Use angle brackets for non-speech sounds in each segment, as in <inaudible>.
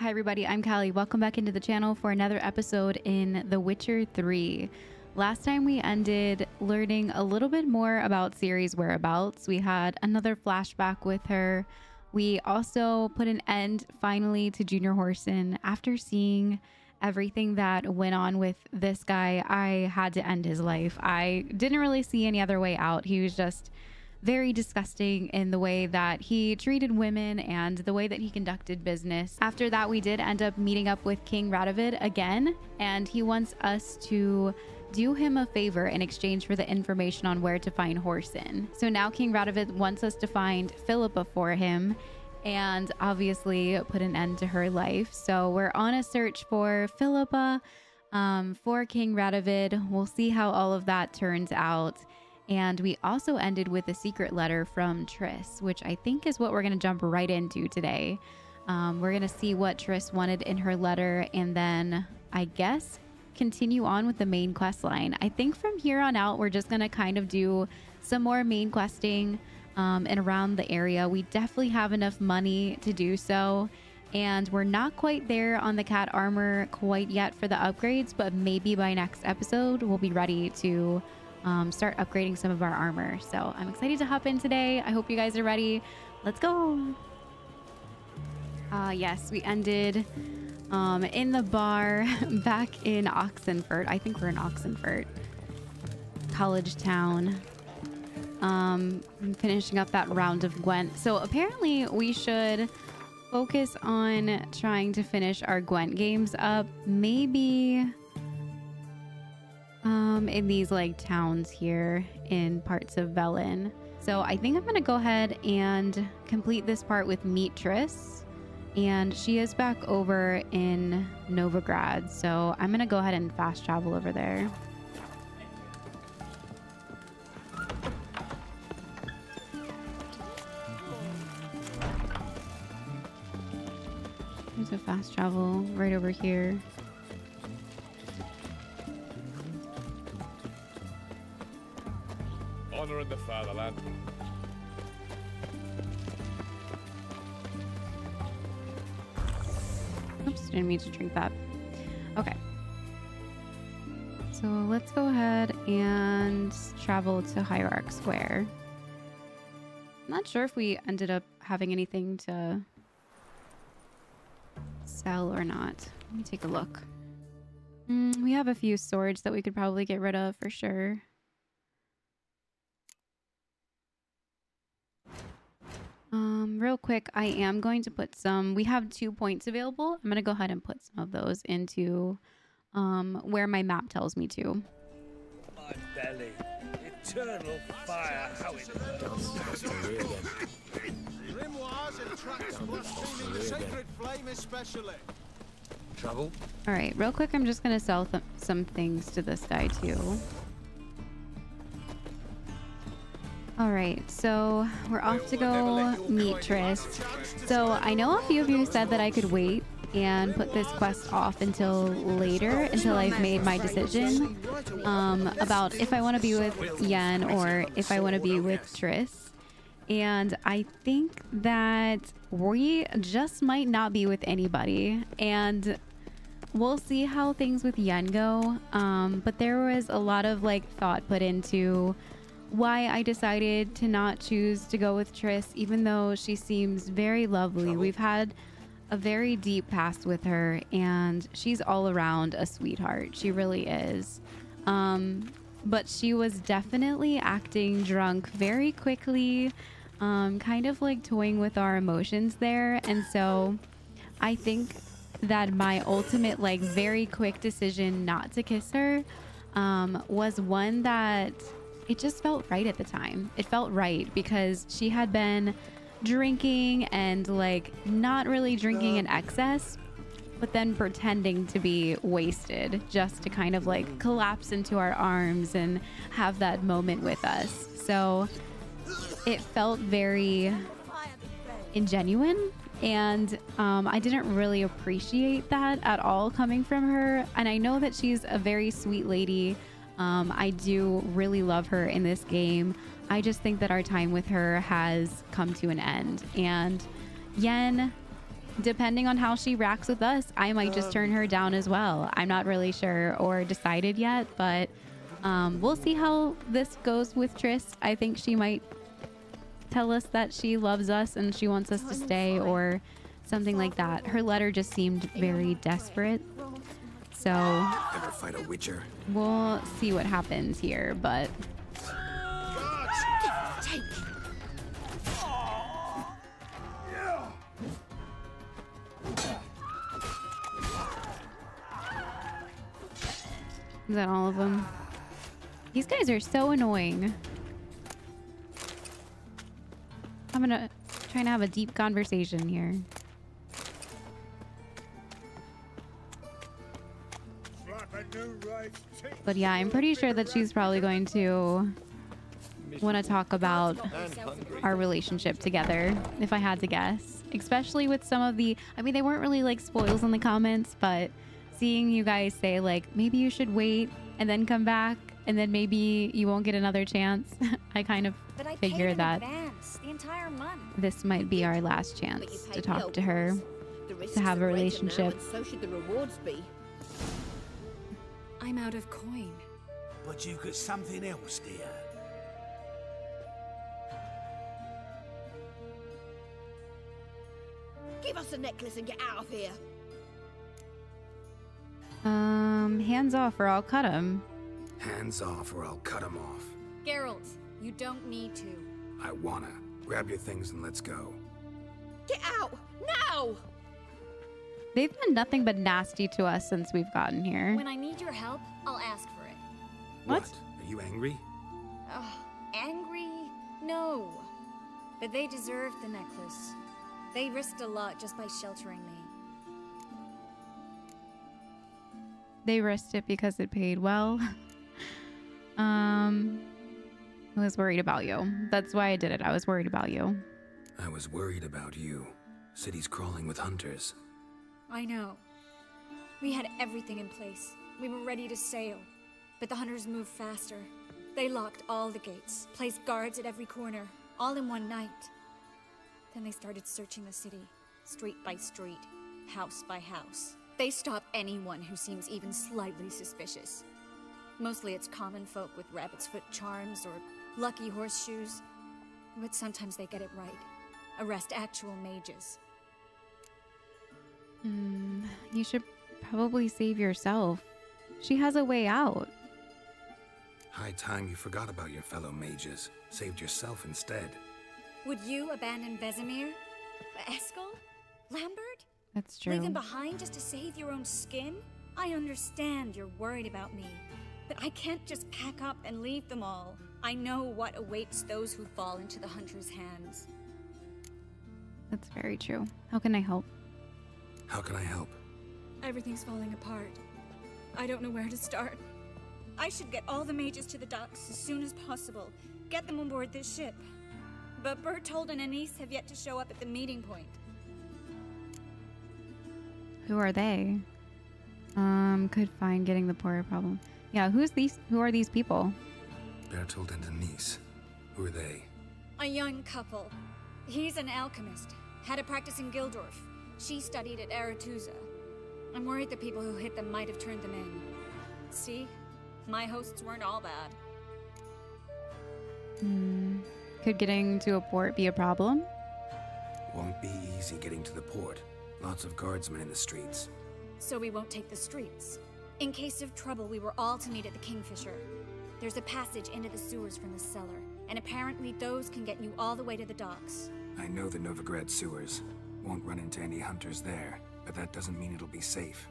Hi everybody, I'm Callie. Welcome back into the channel for another episode in The Witcher 3. Last time we ended learning a little bit more about Ciri's whereabouts. We had another flashback with her. We also put an end finally to Junior Whoreson after seeing everything that went on with this guy. I had to end his life. I didn't really see any other way out. He was just very disgusting in the way that he treated women and the way that he conducted business. After that, we did end up meeting up with King Radovid again, and he wants us to do him a favor in exchange for the information on where to find Whoreson. So now King Radovid wants us to find Philippa for him and obviously put an end to her life. So we're on a search for Philippa, um, for King Radovid. We'll see how all of that turns out. And we also ended with a secret letter from Triss, which I think is what we're going to jump right into today. Um, we're going to see what Triss wanted in her letter and then, I guess, continue on with the main quest line. I think from here on out, we're just going to kind of do some more main questing um, and around the area. We definitely have enough money to do so. And we're not quite there on the cat armor quite yet for the upgrades, but maybe by next episode, we'll be ready to um, start upgrading some of our armor. So I'm excited to hop in today. I hope you guys are ready. Let's go. Uh, yes, we ended um, in the bar <laughs> back in Oxenfurt. I think we're in Oxenfurt, College Town. Um, finishing up that round of Gwent. So apparently we should focus on trying to finish our Gwent games up. Maybe um, in these like towns here in parts of Velen. So I think I'm going to go ahead and complete this part with Meet Triss. And she is back over in Novigrad. So I'm going to go ahead and fast travel over there. There's a fast travel right over here. Honor the fatherland. Oops, didn't mean to drink that. Okay. So let's go ahead and travel to Hierarch Square. I'm not sure if we ended up having anything to sell or not. Let me take a look. Mm, we have a few swords that we could probably get rid of for sure. Um, real quick, I am going to put some, we have two points available. I'm going to go ahead and put some of those into um, where my map tells me to. My belly. Eternal fire. How it burns. Grimoires and tracks blaspheming the sacred flame especially. Trouble? All right, real quick, I'm just going to sell th some things to this guy too. All right, so we're off to go meet Triss. So I know a few of you said that I could wait and put this quest off until later, until I've made my decision um, about if I want to be with Yen or if I want to be with Triss. And I think that we just might not be with anybody. And we'll see how things with Yen go. Um, but there was a lot of like thought put into why I decided to not choose to go with Triss, even though she seems very lovely. We've had a very deep past with her, and she's all around a sweetheart. She really is. Um, but she was definitely acting drunk very quickly, um, kind of like toying with our emotions there. And so I think that my ultimate, like, very quick decision not to kiss her um, was one that it just felt right at the time. It felt right because she had been drinking and like not really drinking in excess, but then pretending to be wasted just to kind of like collapse into our arms and have that moment with us. So it felt very ingenuine and um, I didn't really appreciate that at all coming from her. And I know that she's a very sweet lady um, I do really love her in this game. I just think that our time with her has come to an end. And Yen, depending on how she reacts with us, I might just turn her down as well. I'm not really sure or decided yet, but um, we'll see how this goes with Triss. I think she might tell us that she loves us and she wants us to stay or something like that. Her letter just seemed very desperate. So Ever fight a witcher? we'll see what happens here, but is that all of them? These guys are so annoying. I'm gonna trying to have a deep conversation here. But yeah, I'm pretty sure that she's probably going to want to talk about our relationship together, if I had to guess. Especially with some of the, I mean, they weren't really like spoils in the comments, but seeing you guys say, like, maybe you should wait and then come back, and then maybe you won't get another chance, <laughs> I kind of I figure that advance the entire month. this might be our last chance to talk to her. risks have a greater now, relationship. so should the rewards be. I'm out of coin. But you've got something else, dear. Give us the necklace and get out of here. Um, hands off or I'll cut him. Hands off or I'll cut him off. Geralt, you don't need to. I wanna. Grab your things and let's go. Get out now! They've been nothing but nasty to us since we've gotten here. When I need your help, I'll ask for it. What? Are you angry? Ugh, angry? No. But they deserved the necklace. They risked a lot just by sheltering me. They risked it because it paid well. <laughs> um, I was worried about you. That's why I did it. I was worried about you. I was worried about you. City's crawling with hunters. I know. We had everything in place. We were ready to sail. But the hunters moved faster. They locked all the gates, placed guards at every corner, all in one night. Then they started searching the city, street by street, house by house. They stop anyone who seems even slightly suspicious. Mostly it's common folk with rabbit's foot charms or lucky horseshoes. But sometimes they get it right. Arrest actual mages. Hmm, you should probably save yourself. She has a way out. High time you forgot about your fellow mages. Saved yourself instead. Would you abandon Vesemir? Eskel? Lambert? That's true. Leave them behind just to save your own skin? I understand you're worried about me, but I can't just pack up and leave them all. I know what awaits those who fall into the hunter's hands. That's very true. How can I help? How can I help? Everything's falling apart. I don't know where to start. I should get all the mages to the docks as soon as possible. Get them on board this ship. But Bertold and Anise have yet to show up at the meeting point. Who are they? Um, could find getting the poor problem. Yeah, who's these? Who are these people? Bertold and Denise. Who are they? A young couple. He's an alchemist. Had a practice in Gildorf. She studied at Aretuza. I'm worried the people who hit them might have turned them in. See? My hosts weren't all bad. Hmm. Could getting to a port be a problem? Won't be easy getting to the port. Lots of guardsmen in the streets. So we won't take the streets. In case of trouble, we were all to meet at the Kingfisher. There's a passage into the sewers from the cellar, and apparently those can get you all the way to the docks. I know the Novigrad sewers. Won't run into any hunters there, but that doesn't mean it'll be safe.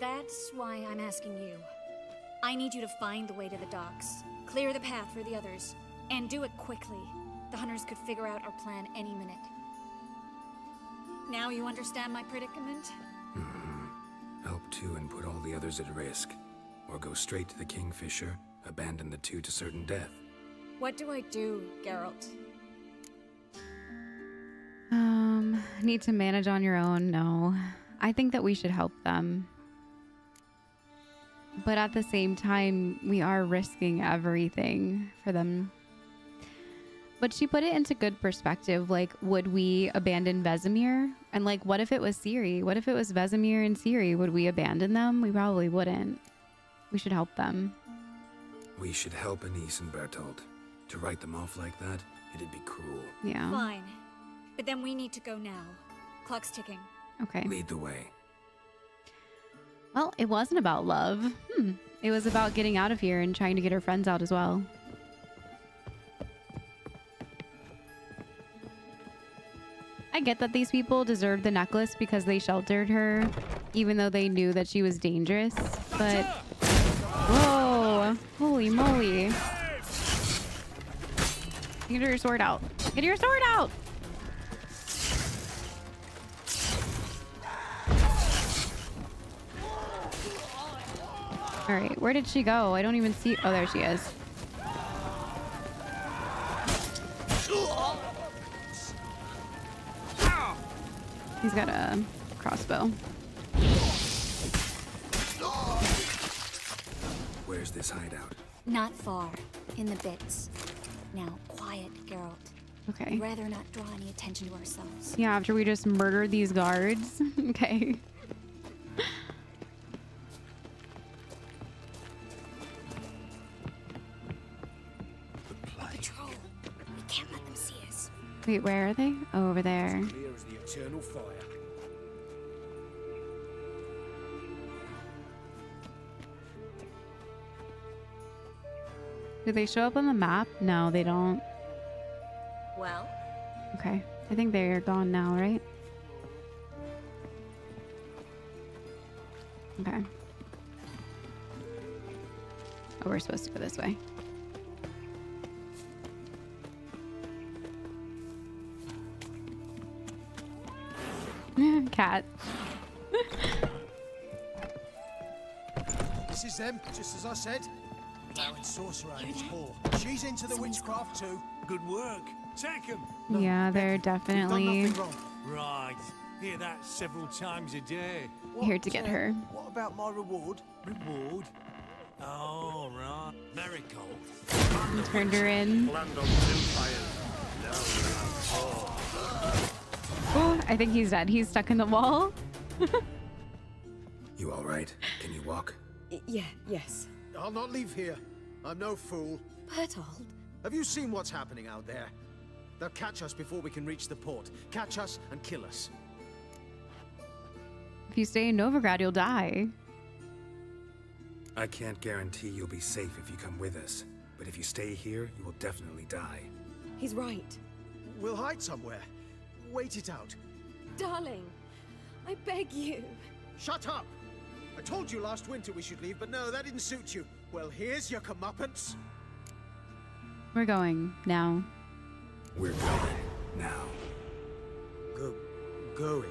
That's why I'm asking you. I need you to find the way to the docks, clear the path for the others, and do it quickly. The hunters could figure out our plan any minute. Now you understand my predicament? Mm-hmm. Help two and put all the others at risk. Or go straight to the Kingfisher, abandon the two to certain death. What do I do, Geralt? Um, need to manage on your own? No. I think that we should help them. But at the same time, we are risking everything for them. But she put it into good perspective. Like, would we abandon Vesemir? And like, what if it was Ciri? What if it was Vesemir and Ciri? Would we abandon them? We probably wouldn't. We should help them. We should help Anise and Bertold. To write them off like that, it'd be cruel. Yeah. Fine. But then we need to go now. Clock's ticking. Okay. Lead the way. Well, it wasn't about love. Hmm. It was about getting out of here and trying to get her friends out as well. I get that these people deserved the necklace because they sheltered her, even though they knew that she was dangerous. But whoa, holy moly! Get your sword out. Get your sword out. All right, where did she go? I don't even see. Oh, there she is. He's got a crossbow. Where's this hideout? Not far. In the bits. Now, quiet, Geralt. Okay. I'd rather not draw any attention to ourselves. Yeah, after we just murdered these guards. <laughs> okay. Wait, where are they? Oh, over there. Clear as the eternal fire. Do they show up on the map? No, they don't. Well, Okay. I think they're gone now, right? Okay. Oh, we're supposed to go this way. Cat. This is them, just as I said. Baron Sorcerer and his whore. She's into the witchcraft too. Good work. Take Take 'em. Yeah, they're definitely. Right. Hear that several times a day. here to get uh, her. What about my reward? Reward? Oh, right. Marigold. Turned her in. Oh, I think he's dead. He's stuck in the wall. <laughs> You all right? Can you walk? yeah, yes. I'll not leave here. I'm no fool. Bertold. Have you seen what's happening out there? They'll catch us before we can reach the port. Catch us and kill us. If you stay in Novigrad, you'll die. I can't guarantee you'll be safe if you come with us. But if you stay here, you will definitely die. He's right. We'll hide somewhere. Wait it out. Darling, I beg you. Shut up! I told you last winter we should leave, but no, that didn't suit you. Well, here's your comeuppance. We're going now. We're going now. Go... going.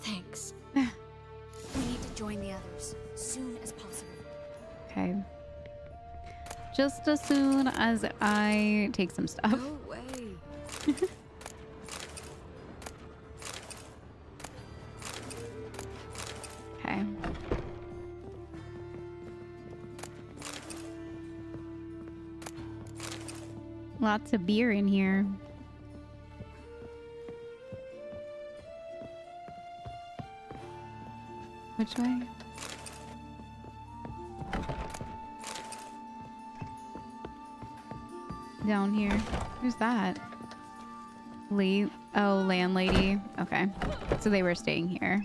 Thanks. <laughs> we need to join the others. Soon as possible. Okay. Just as soon as I take some stuff. Go away. <laughs> Lots of beer in here. Which way? Down here. Who's that? Lee. Oh, landlady. Okay. So they were staying here.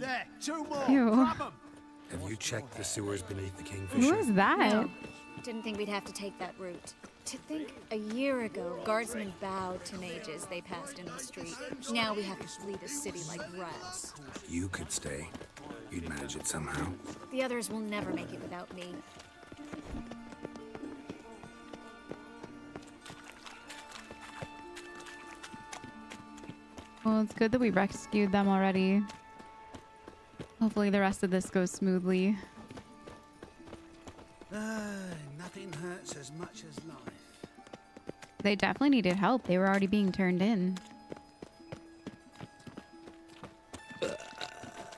There, two more. Ew. Have you checked the sewers beneath the Who Kingfisher? is that? No. Didn't think we'd have to take that route. To think a year ago, guardsmen bowed to mages they passed in the street. Now we have to flee the city like rats. You could stay. You'd manage it somehow. The others will never make it without me. Well, it's good that we rescued them already. Hopefully the rest of this goes smoothly. Ah, nothing hurts as much as life. They definitely needed help. They were already being turned in.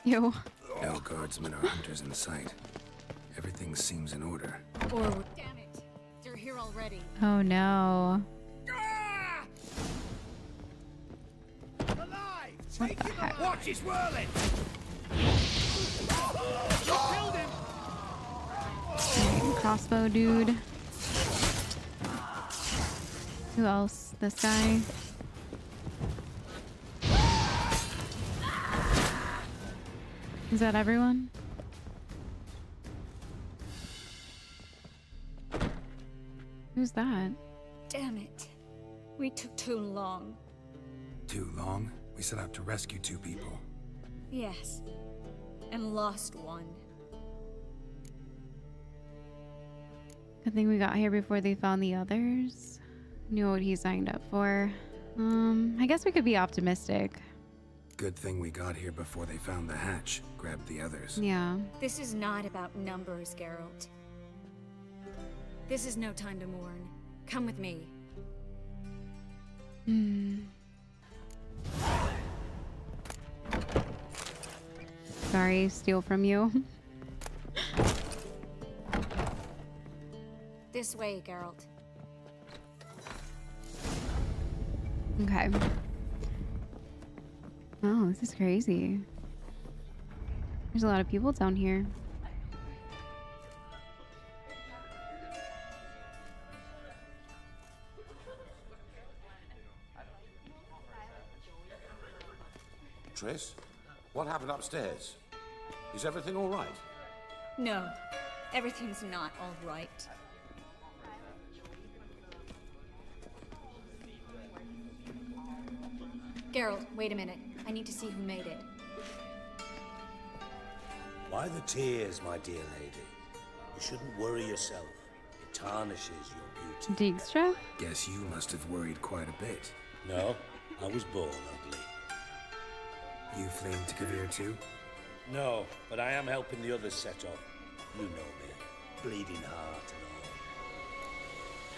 Ew. No guardsmen or hunters in sight. Everything seems in order. Or damn it, they're here already. Oh no. Alive! What the heck? Watch his whirling! Crossbow dude. Who else? This guy. Is that everyone? Who's that? Damn it. We took too long. Too long? We set out to rescue two people. Yes. And lost one. Good thing we got here before they found the others. Knew what he signed up for. Um, I guess we could be optimistic. Good thing we got here before they found the hatch, grabbed the others. Yeah. This is not about numbers, Geralt. This is no time to mourn. Come with me. Hmm. Sorry, steal from you. <laughs> This way, Geralt. okay. Oh, this is crazy. There's a lot of people down here. Triss, what happened upstairs? Is everything all right? No, everything's not all right. Geralt, wait a minute. I need to see who made it. Why the tears, my dear lady? You shouldn't worry yourself. It tarnishes your beauty. Dijkstra? Guess you must have worried quite a bit. No, I was born ugly. You fleeing to Kovir too? No, but I am helping the others set off. You know me. Bleeding heart and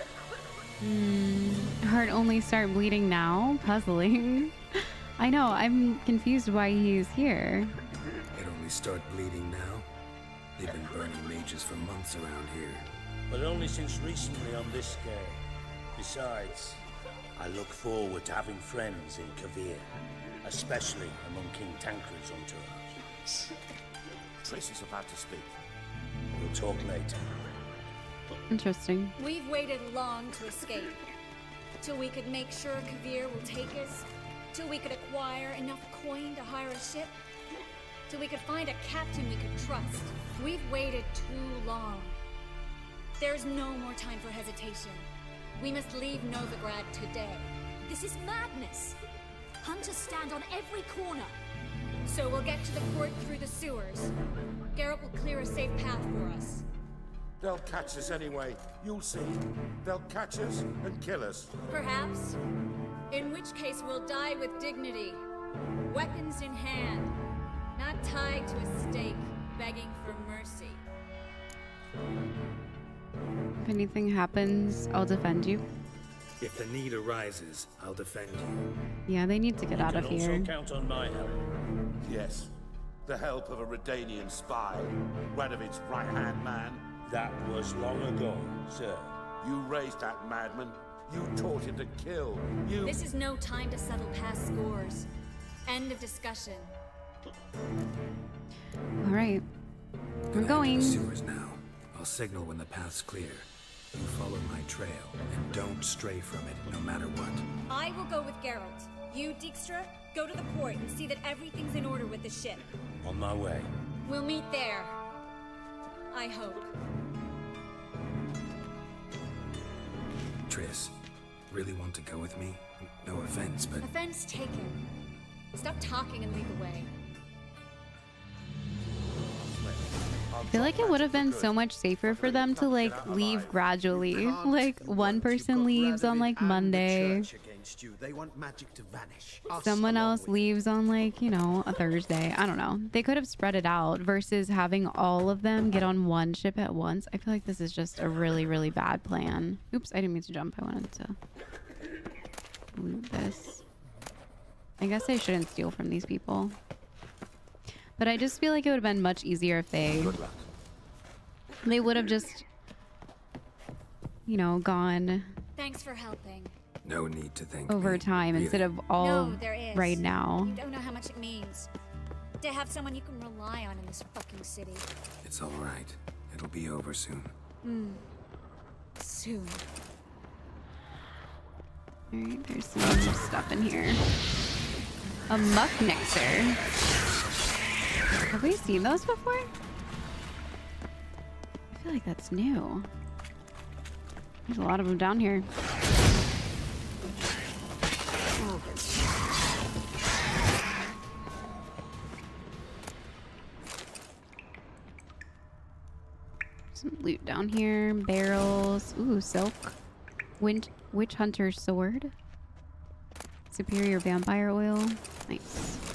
all. Hmm, heart only start bleeding now? Puzzling. <laughs> I know, I'm confused why he's here. It only start bleeding now. They've been burning mages for months around here. But only since recently on this scale. Besides, I look forward to having friends in Kovir, especially among King Tancred's entourage. Triss is about to speak. We'll talk later. Interesting. We've waited long to escape. Till we could make sure Kovir will take us. Till we could acquire enough coin to hire a ship. Till we could find a captain we could trust. We've waited too long. There's no more time for hesitation. We must leave Novigrad today. This is madness. Hunters stand on every corner. So we'll get to the port through the sewers. Geralt will clear a safe path for us. They'll catch us anyway. You'll see. They'll catch us and kill us. Perhaps. In which case we'll die with dignity. Weapons in hand. Not tied to a stake, begging for mercy. If anything happens, I'll defend you. If the need arises, I'll defend you. Yeah, they need to get out You of can here. also count on my help. Yes. The help of a Redanian spy. Radovid's right-hand man. That was long ago, sir. You raised that madman. You taught him to kill. You... This is no time to settle past scores. End of discussion. All right. We're Gonna head to going. the sewers now. I'll signal when the path's clear. You follow my trail and don't stray from it, no matter what. I will go with Geralt. You, Dijkstra, go to the port and see that everything's in order with the ship. On my way. We'll meet there. I hope. Triss, really want to go with me? No offense, but Offense taken. Stop talking and lead the way. I feel like it would have been so much safer for them to like leave gradually. Like one person leaves on like Monday, They want magic to vanish. someone else leaves on like, you know, a Thursday. I don't know. They could have spread it out versus having all of them get on one ship at once. I feel like this is just a really, really bad plan. Oops, I didn't mean to jump. I wanted to loot this. I guess I shouldn't steal from these people. But I just feel like it would have been much easier if they Good luck. They would have just, you know, gone Thanks for helping. No need to thank over me, time really. instead of all no, there is. right now. You don't know how much it means. To have someone you can rely on in this fucking city. It's all right. It'll be over soon. Hmm. Soon. Alright, there's some stuff in here. A muck mixer. Have we seen those before? I feel like that's new. There's a lot of them down here. Some loot down here. Barrels. Ooh, silk. Wind Witch Hunter Sword. Superior Vampire Oil. Nice.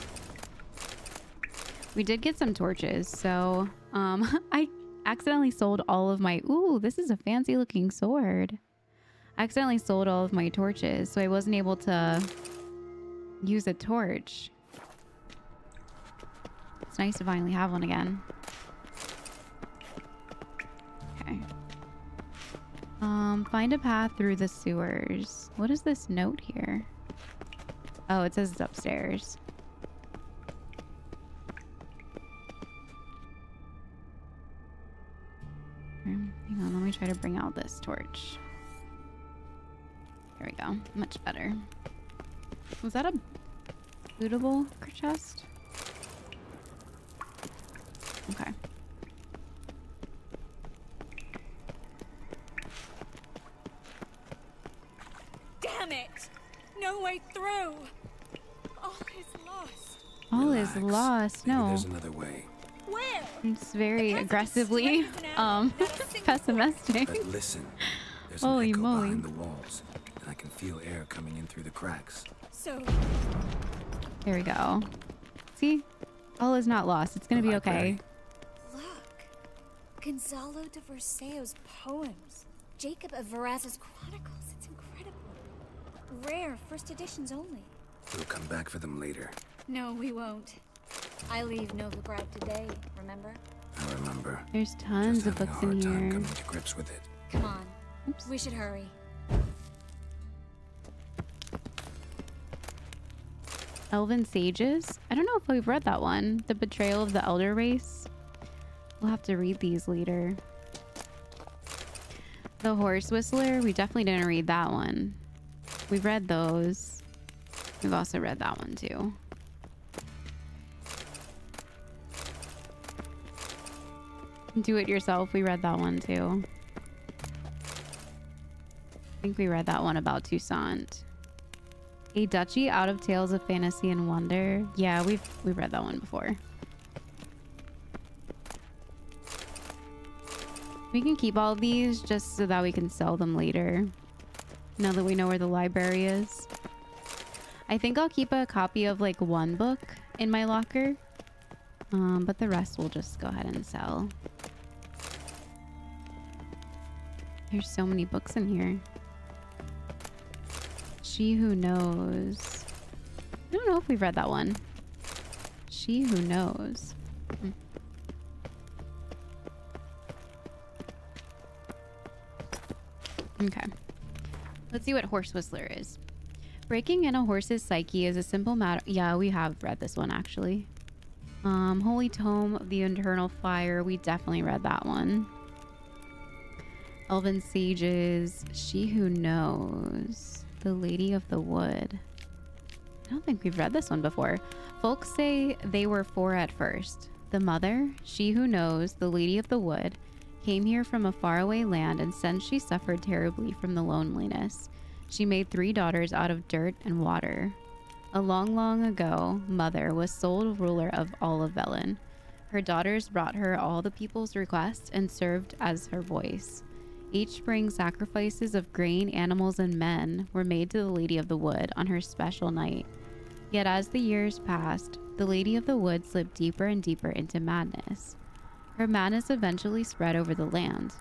We did get some torches, so um, <laughs> I accidentally sold all of my... Ooh, this is a fancy looking sword. I accidentally sold all of my torches, so I wasn't able to use a torch. It's nice to finally have one again. Okay. Um, find a path through the sewers. What is this note here? Oh, it says it's upstairs. Hang on, let me try to bring out this torch. There we go. Much better. Was that a lootable chest? Okay. Damn it! No way through! All is lost. All is lost. Maybe No. there's another way. Where? It's very aggressively <laughs> um <laughs> pessimistic. But listen, there's an Holy echo moly. behind the walls, and I can feel air coming in through the cracks. So, There we go. See? All is not lost. It's gonna be okay. look. Gonzalo de Verseo's poems. Jacob of Veraz's chronicles. It's incredible. Rare, first editions only. We'll come back for them later. No, we won't. I leave Novigrad today, remember? I remember. There's tons of having a books hard in time here. coming to grips with it. Come on. We should hurry. Elven Sages? I don't know if we've read that one. The Betrayal of the Elder Race. We'll have to read these later. The Horse Whistler? We definitely didn't read that one. We've read those. We've also read that one too. Do it yourself. We read that one too. I think we read that one about Toussaint. A duchy out of Tales of Fantasy and Wonder. Yeah, we've we've read that one before. We can keep all these just so that we can sell them later. Now that we know where the library is. I think I'll keep a copy of like one book in my locker. Um, but the rest we'll just go ahead and sell. There's so many books in here. She Who Knows. I don't know if we've read that one. She Who Knows. Hmm. Okay. Let's see what Horse Whistler is. Breaking in a horse's psyche is a simple matter. Yeah, we have read this one actually. Um, Holy Tome of the Internal Fire. We definitely read that one. Elven Sages. She Who Knows. The Lady of the Wood. I don't think we've read this one before. Folks say they were four at first. The mother, she who knows, the Lady of the Wood, came here from a faraway land, and since she suffered terribly from the loneliness, she made three daughters out of dirt and water. A long, long ago, Mother was sole ruler of all of Velen. Her daughters brought her all the people's requests and served as her voice. Each spring, sacrifices of grain, animals, and men were made to the Lady of the Wood on her special night. Yet as the years passed, the Lady of the Wood slipped deeper and deeper into madness. Her madness eventually spread over the land.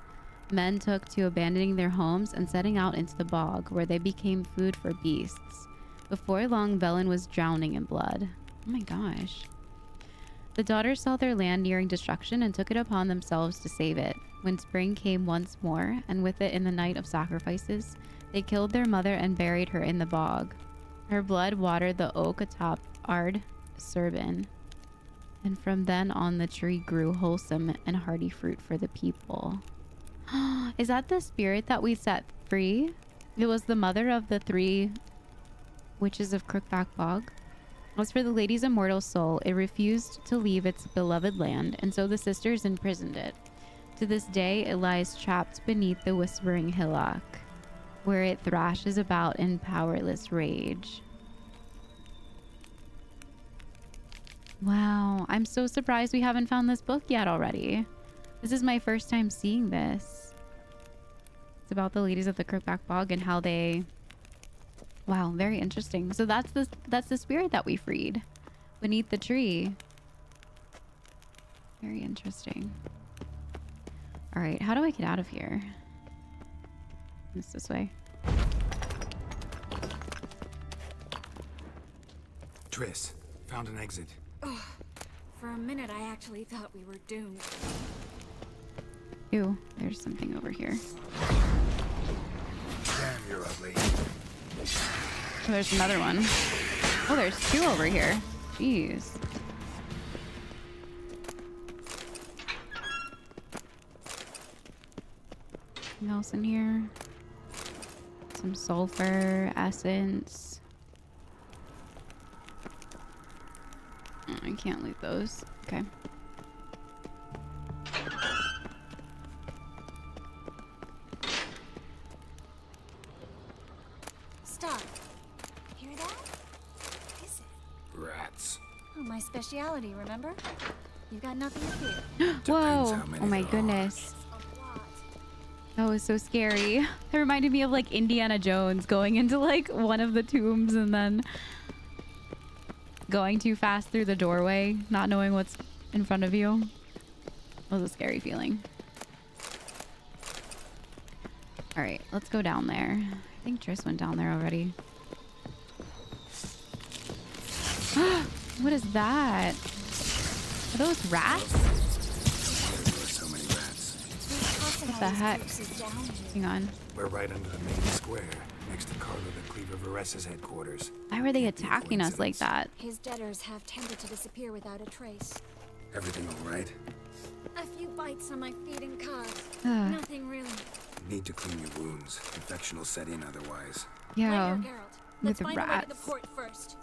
Men took to abandoning their homes and setting out into the bog, where they became food for beasts. Before long, Velen was drowning in blood. Oh my gosh. The daughters saw their land nearing destruction and took it upon themselves to save it. When spring came once more, and with it in the night of sacrifices, they killed their mother and buried her in the bog. Her blood watered the oak atop Ard Serban, and from then on the tree grew wholesome and hearty fruit for the people. <gasps> Is that the spirit that we set free? It was the mother of the three witches of Crookback Bog. As for the lady's immortal soul, it refused to leave its beloved land, and so the sisters imprisoned it. To this day, it lies trapped beneath the whispering hillock, where it thrashes about in powerless rage. Wow, I'm so surprised we haven't found this book yet already. This is my first time seeing this. It's about the ladies of the Crookback Bog and how they Wow, very interesting. So that's the that's the spirit that we freed beneath the tree. Very interesting. All right, how do I get out of here? It's this way. Triss, found an exit. Oh, for a minute, I actually thought we were doomed. Ew, there's something over here. Damn, you're ugly. Oh, there's another one. Oh, there's two over here. Jeez. Anything else in here? Some sulfur, essence. Oh, I can't loot those. Okay. Stop. Hear that? What is it? Rats. Oh, my speciality, remember? You've got nothing to fear. <gasps> Whoa. Oh my there are. goodness. That was so scary. It reminded me of like Indiana Jones going into like one of the tombs and then going too fast through the doorway, not knowing what's in front of you. It was a scary feeling. All right, let's go down there. I think Triss went down there already. <gasps> what is that? Are those rats? What the heck? Hang on. We're right under the main square, next to Carlo the Cleaver Varese's headquarters. Why were they attacking us like that? His debtors have tended to disappear without a trace. Everything all right? A few bites on my feet and calves. Nothing really. Need to clean your wounds. Infection will set in otherwise. Yeah. Right here, Geralt. Let's With find a way the rats. port first.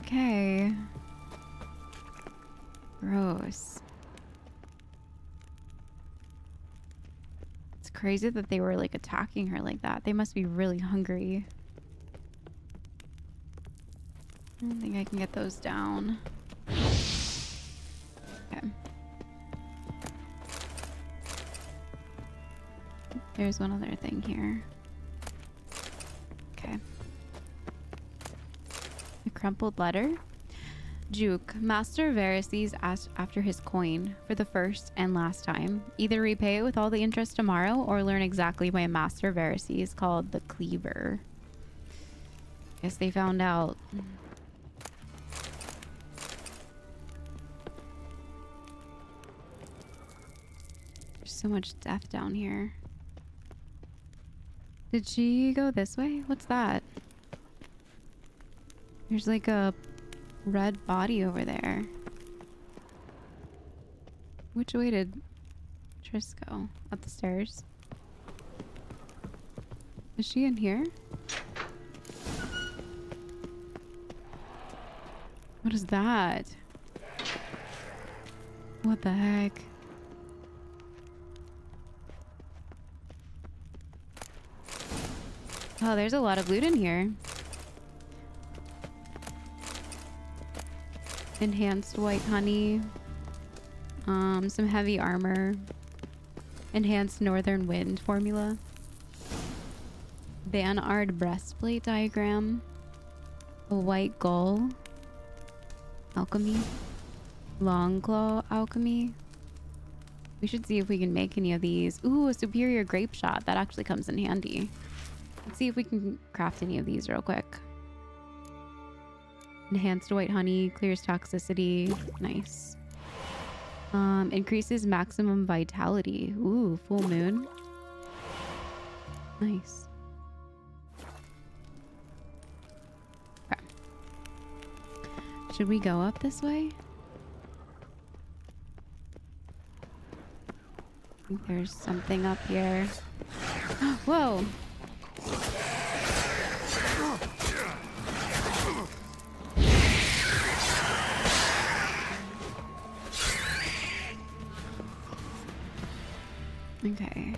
Okay. Gross. Crazy that they were like attacking her like that. They must be really hungry. I don't think I can get those down. Okay. There's one other thing here. Okay. A crumpled letter. Juke, Master Varys asked after his coin for the first and last time. Either repay it with all the interest tomorrow or learn exactly why Master Varys called the Cleaver. Guess they found out. There's so much death down here. Did she go this way? What's that? There's like a red body over there. Which way did Triss go? Up the stairs? Is she in here? What is that? What the heck? Oh, there's a lot of loot in here. Enhanced white honey. Um, some heavy armor. Enhanced northern wind formula. Banard breastplate diagram. A white gull. Alchemy. Long claw alchemy. We should see if we can make any of these. Ooh, a superior grape shot. That actually comes in handy. Let's see if we can craft any of these real quick. Enhanced white honey, clears toxicity. Nice. Um, increases maximum vitality. Ooh, full moon. Nice. Okay. Should we go up this way? There's something up here. <gasps> Whoa! Okay.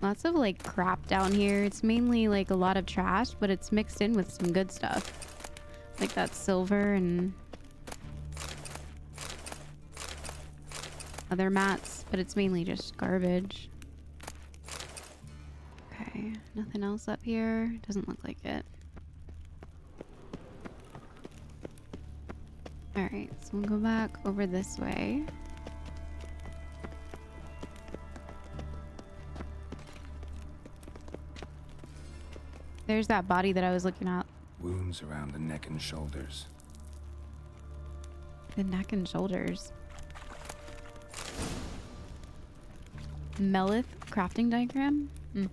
Lots of like crap down here. It's mainly like a lot of trash, but it's mixed in with some good stuff. Like that silver and other mats, but it's mainly just garbage. Okay, nothing else up here. Doesn't look like it. Alright, so we'll go back over this way. There's that body that I was looking at. Wounds around the neck and shoulders. The neck and shoulders. Melith crafting diagram? Hmm.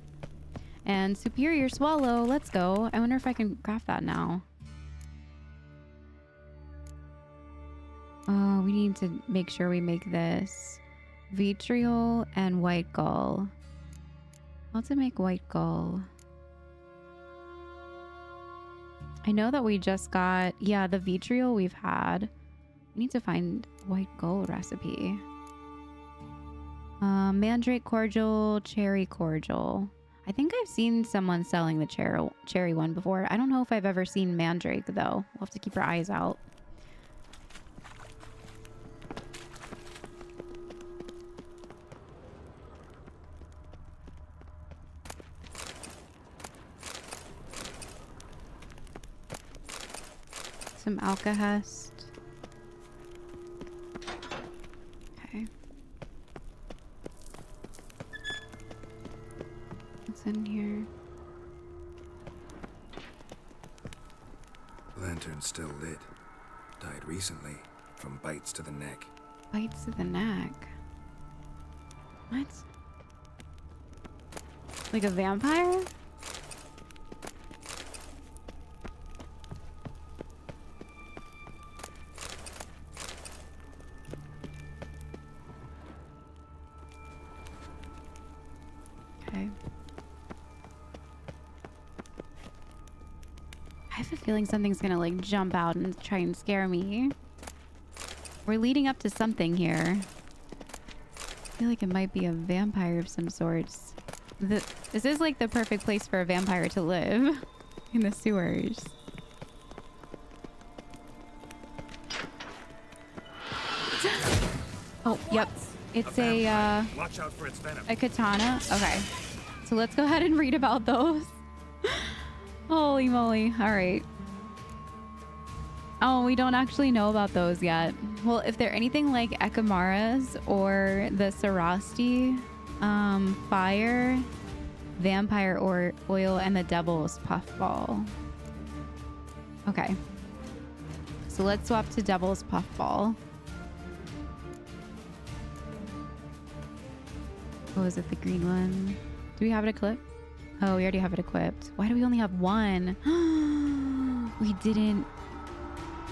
And superior swallow. Let's go. I wonder if I can craft that now. Oh, we need to make sure we make this. Vitriol and white gull. How to make white gull? I know that we just got, yeah, the vitriol we've had. We need to find white gold recipe. Uh, mandrake cordial, cherry cordial. I think I've seen someone selling the cher cherry one before. I don't know if I've ever seen mandrake though. We'll have to keep our eyes out. Alkahest. Okay. What's in here? Lantern's still lit. Died recently, from bites to the neck. Bites to the neck. What? Like a vampire? Feeling something's gonna like jump out and try and scare me. We're leading up to something here. I feel like it might be a vampire of some sorts. The, this is like the perfect place for a vampire to live. <laughs> In the sewers. <gasps> Oh, yep. It's a, uh, Watch out for its venom. a Katakan. Okay. So let's go ahead and read about those. <laughs> Holy moly. All right. Oh, we don't actually know about those yet. Well, if they're anything like Ekimmara's or the Sarasti, um, Fire, Vampire or Oil, and the Devil's Puffball. Okay. So let's swap to Devil's Puffball. What was it, the green one? Do we have it equipped? Oh, we already have it equipped. Why do we only have one? <gasps> we didn't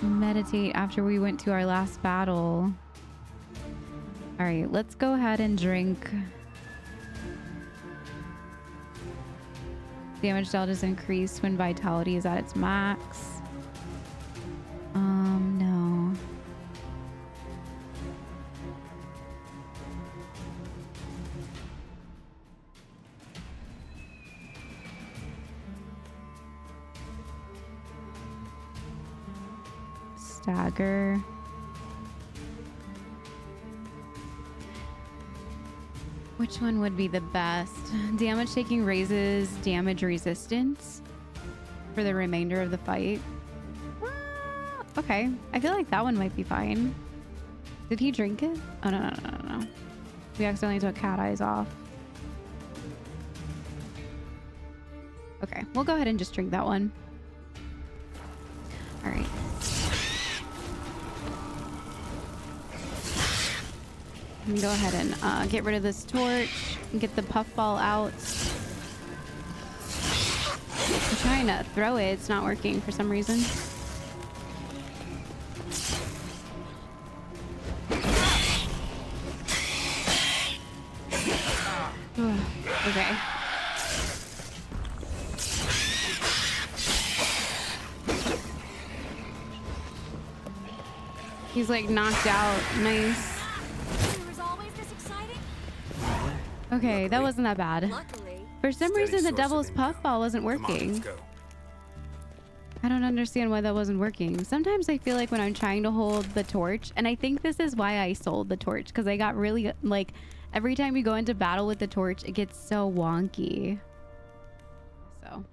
meditate after we went to our last battle. All right, let's go ahead and drink. Damage dealt is increased when vitality is at its max. One would be the best? Damage taking raises damage resistance for the remainder of the fight. Ah, okay, I feel like that one might be fine. Did he drink it? Oh, no, no, no, no, no. We accidentally took cat eyes off. Okay, we'll go ahead and just drink that one. All right. Go ahead and uh, get rid of this torch and get the puffball out. I'm trying to throw it. It's not working for some reason. <sighs> Okay. He's like knocked out. Nice. Okay, that wasn't that bad. Luckily. For some reason, the devil's puffball wasn't Come on, working. I don't understand why that wasn't working. Sometimes I feel like when I'm trying to hold the torch, and I think this is why I sold the torch, because I got really, like, every time you go into battle with the torch, it gets so wonky. So.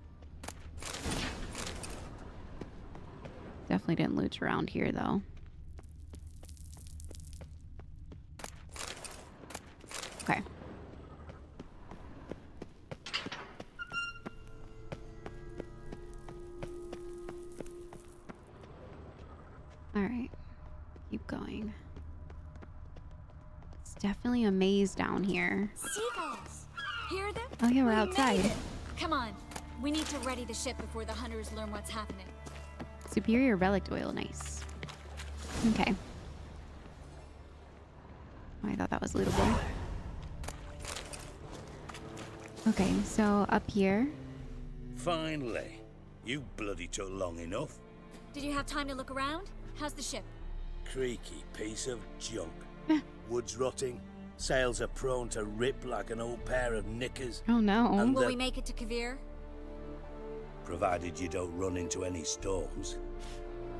Definitely didn't loot around here, though. Okay. All right. Keep going. It's definitely a maze down here. Seagulls! Hear them? Oh, yeah, we're We outside. Come on. We need to ready the ship before the hunters learn what's happening. Superior relic oil, nice. Okay. Oh, I thought that was lootable. Okay, so up here. Finally. You bloody took long enough. Did you have time to look around? How's the ship? Creaky piece of junk. <laughs> Wood's rotting. Sails are prone to rip like an old pair of knickers. Oh no. And Will the- we make it to Kovir? Provided you don't run into any storms.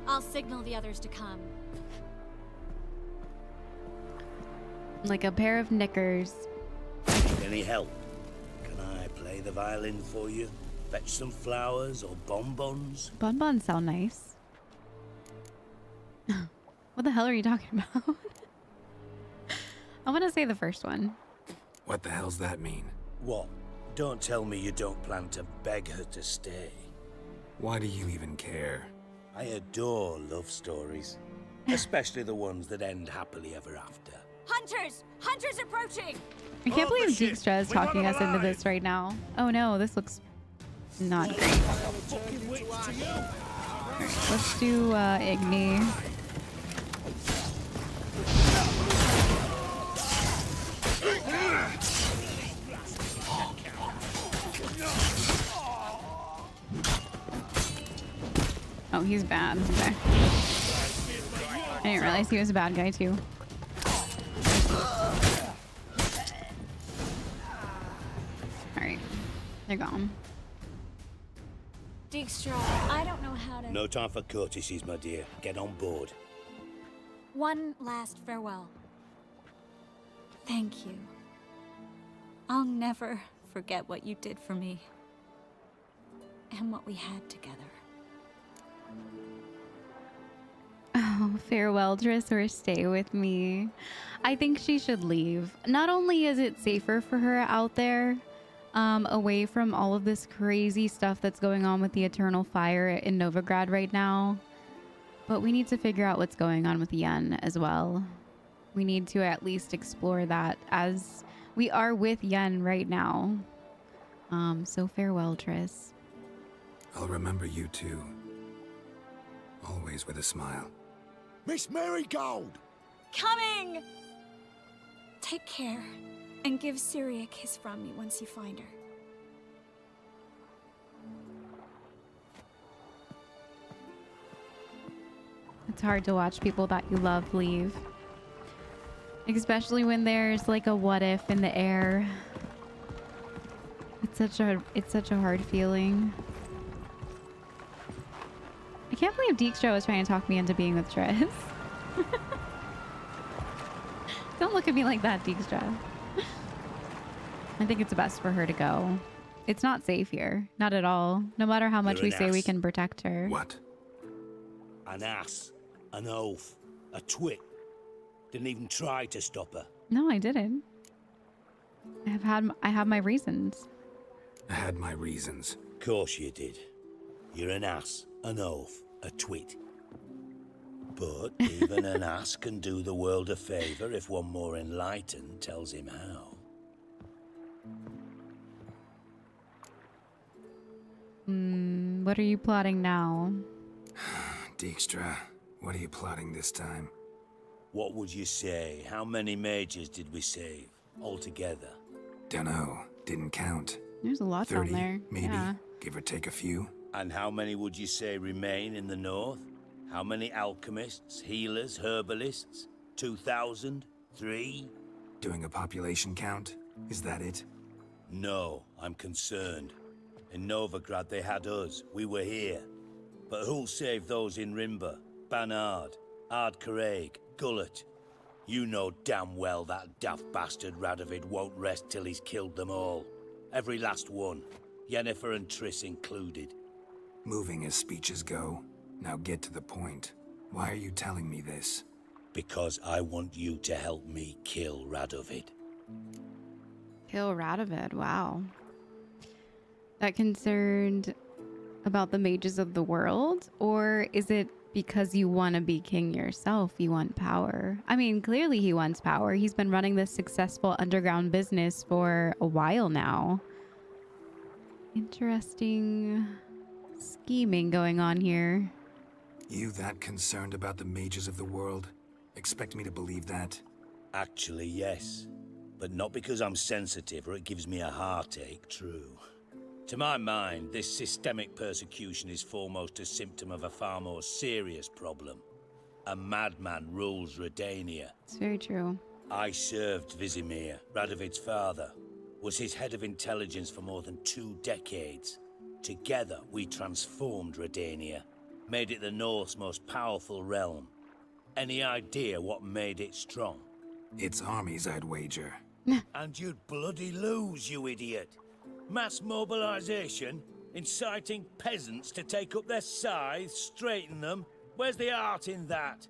I'll signal the others to come. Like a pair of knickers. Any help? Can I play the violin for you? Fetch some flowers or bonbons? Bonbons sound nice. <laughs> what the hell are you talking about? <laughs> I want to say the first one. What the hell's that mean? What? Don't tell me you don't plan to beg her to stay. Why do you even care? I adore love stories. <laughs> Especially the ones that end happily ever after. Hunters! Hunters approaching! I can't Oh, believe shit. Dijkstra is talking them us into this right now. Oh no, this looks not great. Let's do uh, Igni. Oh, he's bad. Okay. I didn't realize he was a bad guy too. Alright. They're gone. Dijkstra, I don't know how to... No time for courtesies, my dear. Get on board. One last farewell. Thank you. I'll never forget what you did for me. And what we had together. Oh, farewell, Triss, or stay with me. I think she should leave. Not only is it safer for her out there, um, away from all of this crazy stuff that's going on with the Eternal Fire in Novigrad right now, but we need to figure out what's going on with Yen as well. We need to at least explore that as we are with Yen right now. Um, so farewell, Triss. I'll remember you too. Always with a smile. Miss Marigold! Coming! Take care, and give Ciri a kiss from me once you find her. It's hard to watch people that you love leave. Especially when there's like a what if in the air. It's such a it's such a hard feeling. I can't believe Dijkstra was trying to talk me into being with Triss. <laughs> Don't look at me like that, Dijkstra. I think it's best for her to go. It's not safe here. Not at all. No matter how much You're we an say we can protect her. What? An ass, an oaf, a twit. Didn't even try to stop her. No, I didn't. I have had I have my reasons. I had my reasons. Of course you did. You're an ass, an oaf, a twit. But even an ass can do the world a favour if one more enlightened tells him how. Hmm, what are you plotting now? <sighs> Dijkstra, what are you plotting this time? What would you say? How many mages did we save altogether? Dunno, didn't count. There's a lot 30, down there. maybe, Yeah. give or take a few. And how many would you say remain in the north? How many alchemists, healers, herbalists? Two thousand? Three? Doing a population count? Is that it? No, I'm concerned. In Novigrad they had us, we were here. But who'll save those in Rimba? Banard, Ard Carraigh, Gulet? You know damn well that daft bastard Radovid won't rest till he's killed them all. Every last one. Yennefer and Triss included. Moving as speeches go. Now get to the point. Why are you telling me this? Because I want you to help me kill Radovid. Kill Radovid. Wow. That concerned about the mages of the world? Or is it because you want to be king yourself? You want power? I mean, clearly he wants power. He's been running this successful underground business for a while now. Interesting scheming going on here. You that concerned about the mages of the world? Expect me to believe that? Actually, yes. But not because I'm sensitive or it gives me a heartache, true. To my mind, this systemic persecution is foremost a symptom of a far more serious problem. A madman rules Redania. It's very true. I served Vizimir, Radovid's father, was his head of intelligence for more than two decades. Together, we transformed Redania, made it the North's most powerful realm. Any idea what made it strong? Its armies, I'd wager. <laughs> and you'd bloody lose, you idiot. Mass mobilization, inciting peasants to take up their scythes, straighten them. Where's the art in that?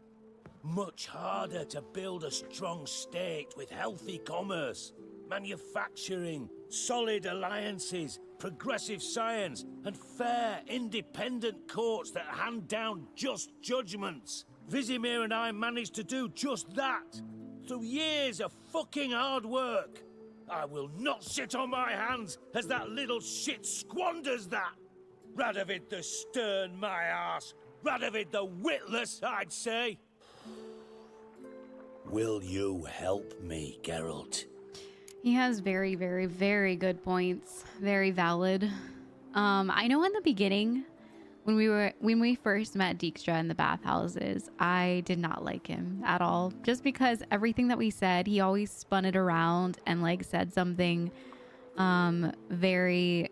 Much harder to build a strong state with healthy commerce, manufacturing, solid alliances, progressive science, and fair, independent courts that hand down just judgments. Vizimir and I managed to do just that. Through years of fucking hard work. I will not sit on my hands as that little shit squanders that. Radovid the stern, my ass. Radovid the witless, I'd say. Will you help me, Geralt? He has very, very, very good points. Very valid. Um, I know in the beginning, when we were when we first met Dijkstra in the bathhouses, I did not like him at all. Just because everything that we said, he always spun it around and like said something um very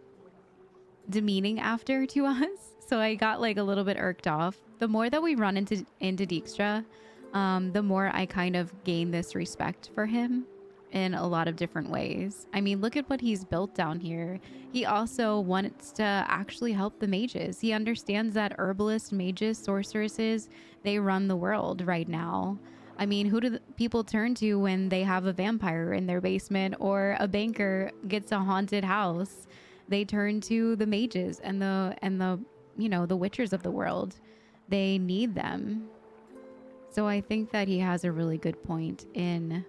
demeaning after <laughs> to us. So I got like a little bit irked off. The more that we run into into Dijkstra, um, the more I kind of gain this respect for him in a lot of different ways. I mean, look at what he's built down here. He also wants to actually help the mages. He understands that herbalists, mages, sorceresses, they run the world right now. I mean, who do people turn to when they have a vampire in their basement or a banker gets a haunted house? They turn to the mages and the and the, you know, the witchers of the world. They need them. So I think that he has a really good point in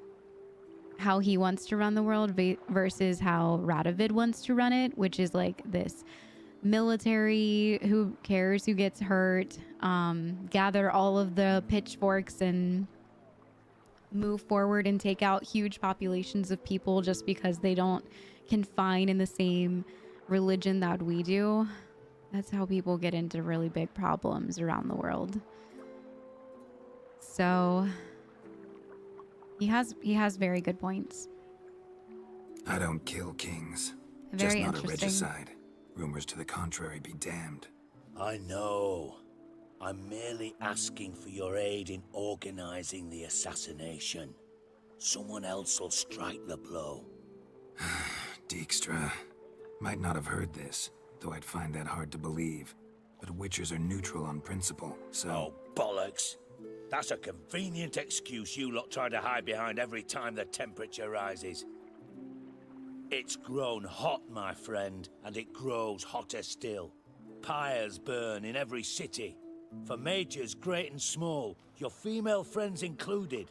how he wants to run the world versus how Radovid wants to run it, which is like this military who cares who gets hurt, um, gather all of the pitchforks and move forward and take out huge populations of people just because they don't confine in the same religion that we do. That's how people get into really big problems around the world. So he has he has very good points. I don't kill kings. Very Just not a regicide. Rumors to the contrary be damned. I know. I'm merely asking for your aid in organizing the assassination. Someone else will strike the blow. <sighs> Dijkstra. Might not have heard this, though I'd find that hard to believe. But witchers are neutral on principle, so... Oh, bollocks. That's a convenient excuse you lot try to hide behind every time the temperature rises. It's grown hot, my friend, and it grows hotter still. Pyres burn in every city. For mages great and small, your female friends included.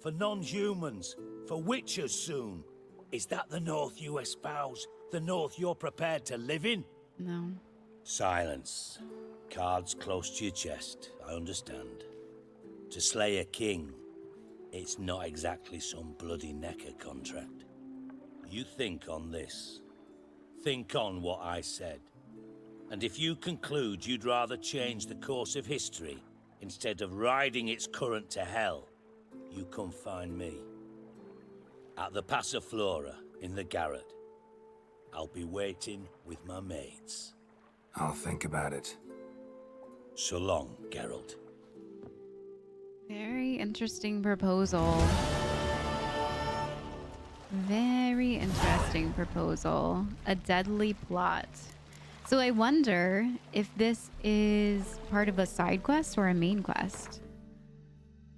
For non-humans, for witchers soon. Is that the North you espouse? The North you're prepared to live in? No. Silence. Cards close to your chest, I understand. To slay a king, it's not exactly some bloody nekker contract. You think on this. Think on what I said. And if you conclude you'd rather change the course of history instead of riding its current to hell, you come find me. At the Passiflora in the garret. I'll be waiting with my mates. I'll think about it. So long, Geralt. Very interesting proposal. Very interesting proposal. A deadly plot. So I wonder if this is part of a side quest or a main quest.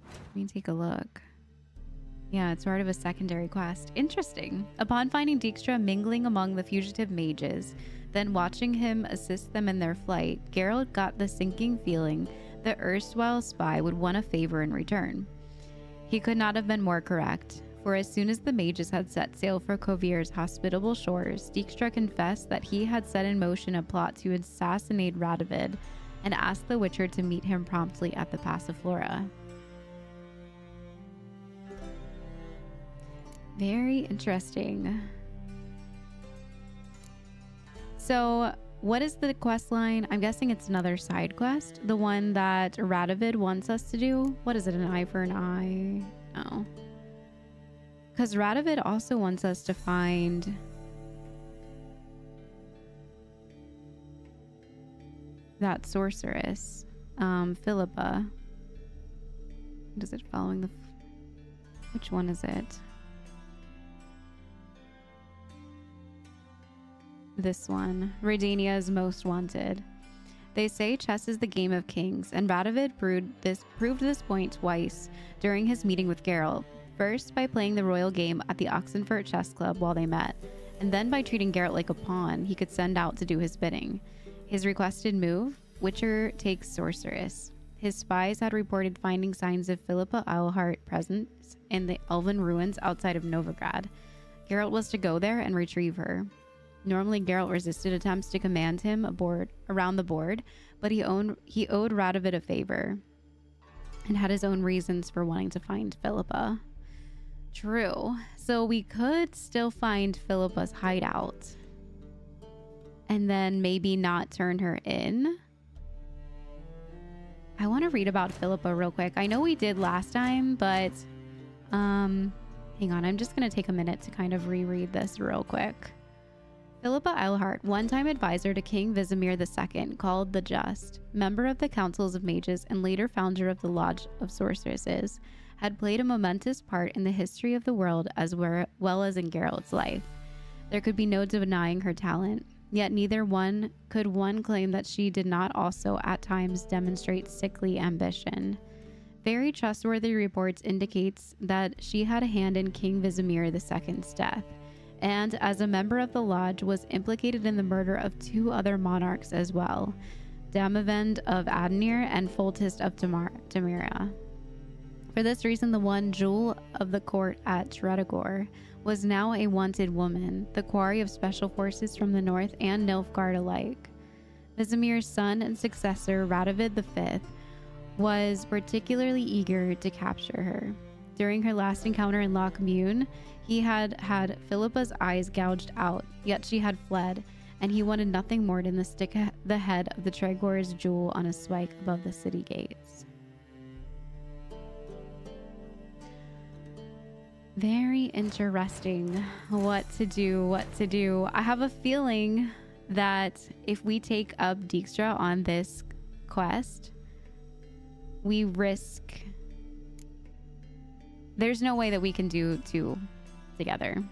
Let me take a look. Yeah, it's part of a secondary quest. Interesting. Upon finding Dijkstra mingling among the fugitive mages, then watching him assist them in their flight, Geralt got the sinking feeling the erstwhile spy would want a favor in return. He could not have been more correct, for as soon as the mages had set sail for Kovir's hospitable shores, Dijkstra confessed that he had set in motion a plot to assassinate Radovid and asked the Witcher to meet him promptly at the Passiflora. Very interesting. So, what is the quest line? I'm guessing it's another side quest. The one that Radovid wants us to do. What is it? An eye for an eye? No. Because Radovid also wants us to find. That sorceress, um, Philippa. Is it following the? Which one is it? This one, Redania's most wanted. They say chess is the game of kings, and Radovid proved this, proved this point twice during his meeting with Geralt. First, by playing the royal game at the Oxenfurt Chess Club while they met, and then by treating Geralt like a pawn he could send out to do his bidding. His requested move Witcher takes Sorceress. His spies had reported finding signs of Philippa Eilhart presence in the elven ruins outside of Novigrad. Geralt was to go there and retrieve her. Normally, Geralt resisted attempts to command him aboard around the board, but he owned he owed Radovid a favor, and had his own reasons for wanting to find Philippa. True. So we could still find Philippa's hideout, and then maybe not turn her in. I want to read about Philippa real quick. I know we did last time, but um, hang on. I'm just gonna take a minute to kind of reread this real quick. Philippa Eilhart, one-time advisor to King Vizimir II, called the Just, member of the Councils of Mages and later founder of the Lodge of Sorceresses, had played a momentous part in the history of the world as well as in Geralt's life. There could be no denying her talent, yet neither one could one claim that she did not also at times demonstrate sickly ambition. Very trustworthy reports indicates that she had a hand in King Vizimir II's death and as a member of the lodge was implicated in the murder of two other monarchs as well Demavend of Aedirn and Foltest of Temeria. For this reason, the one jewel of the court at Tretogor was now a wanted woman, the quarry of special forces from the north and Nilfgaard alike. Vizimir's son and successor, Radovid V, was particularly eager to capture her. During her last encounter in Loch Muin, he had had Philippa's eyes gouged out, yet she had fled, and he wanted nothing more than to stick the head of the Tretogor's jewel on a spike above the city gates. Very interesting what to do, what to do. I have a feeling that if we take up Dijkstra on this quest, we risk. There's no way that we can do two together.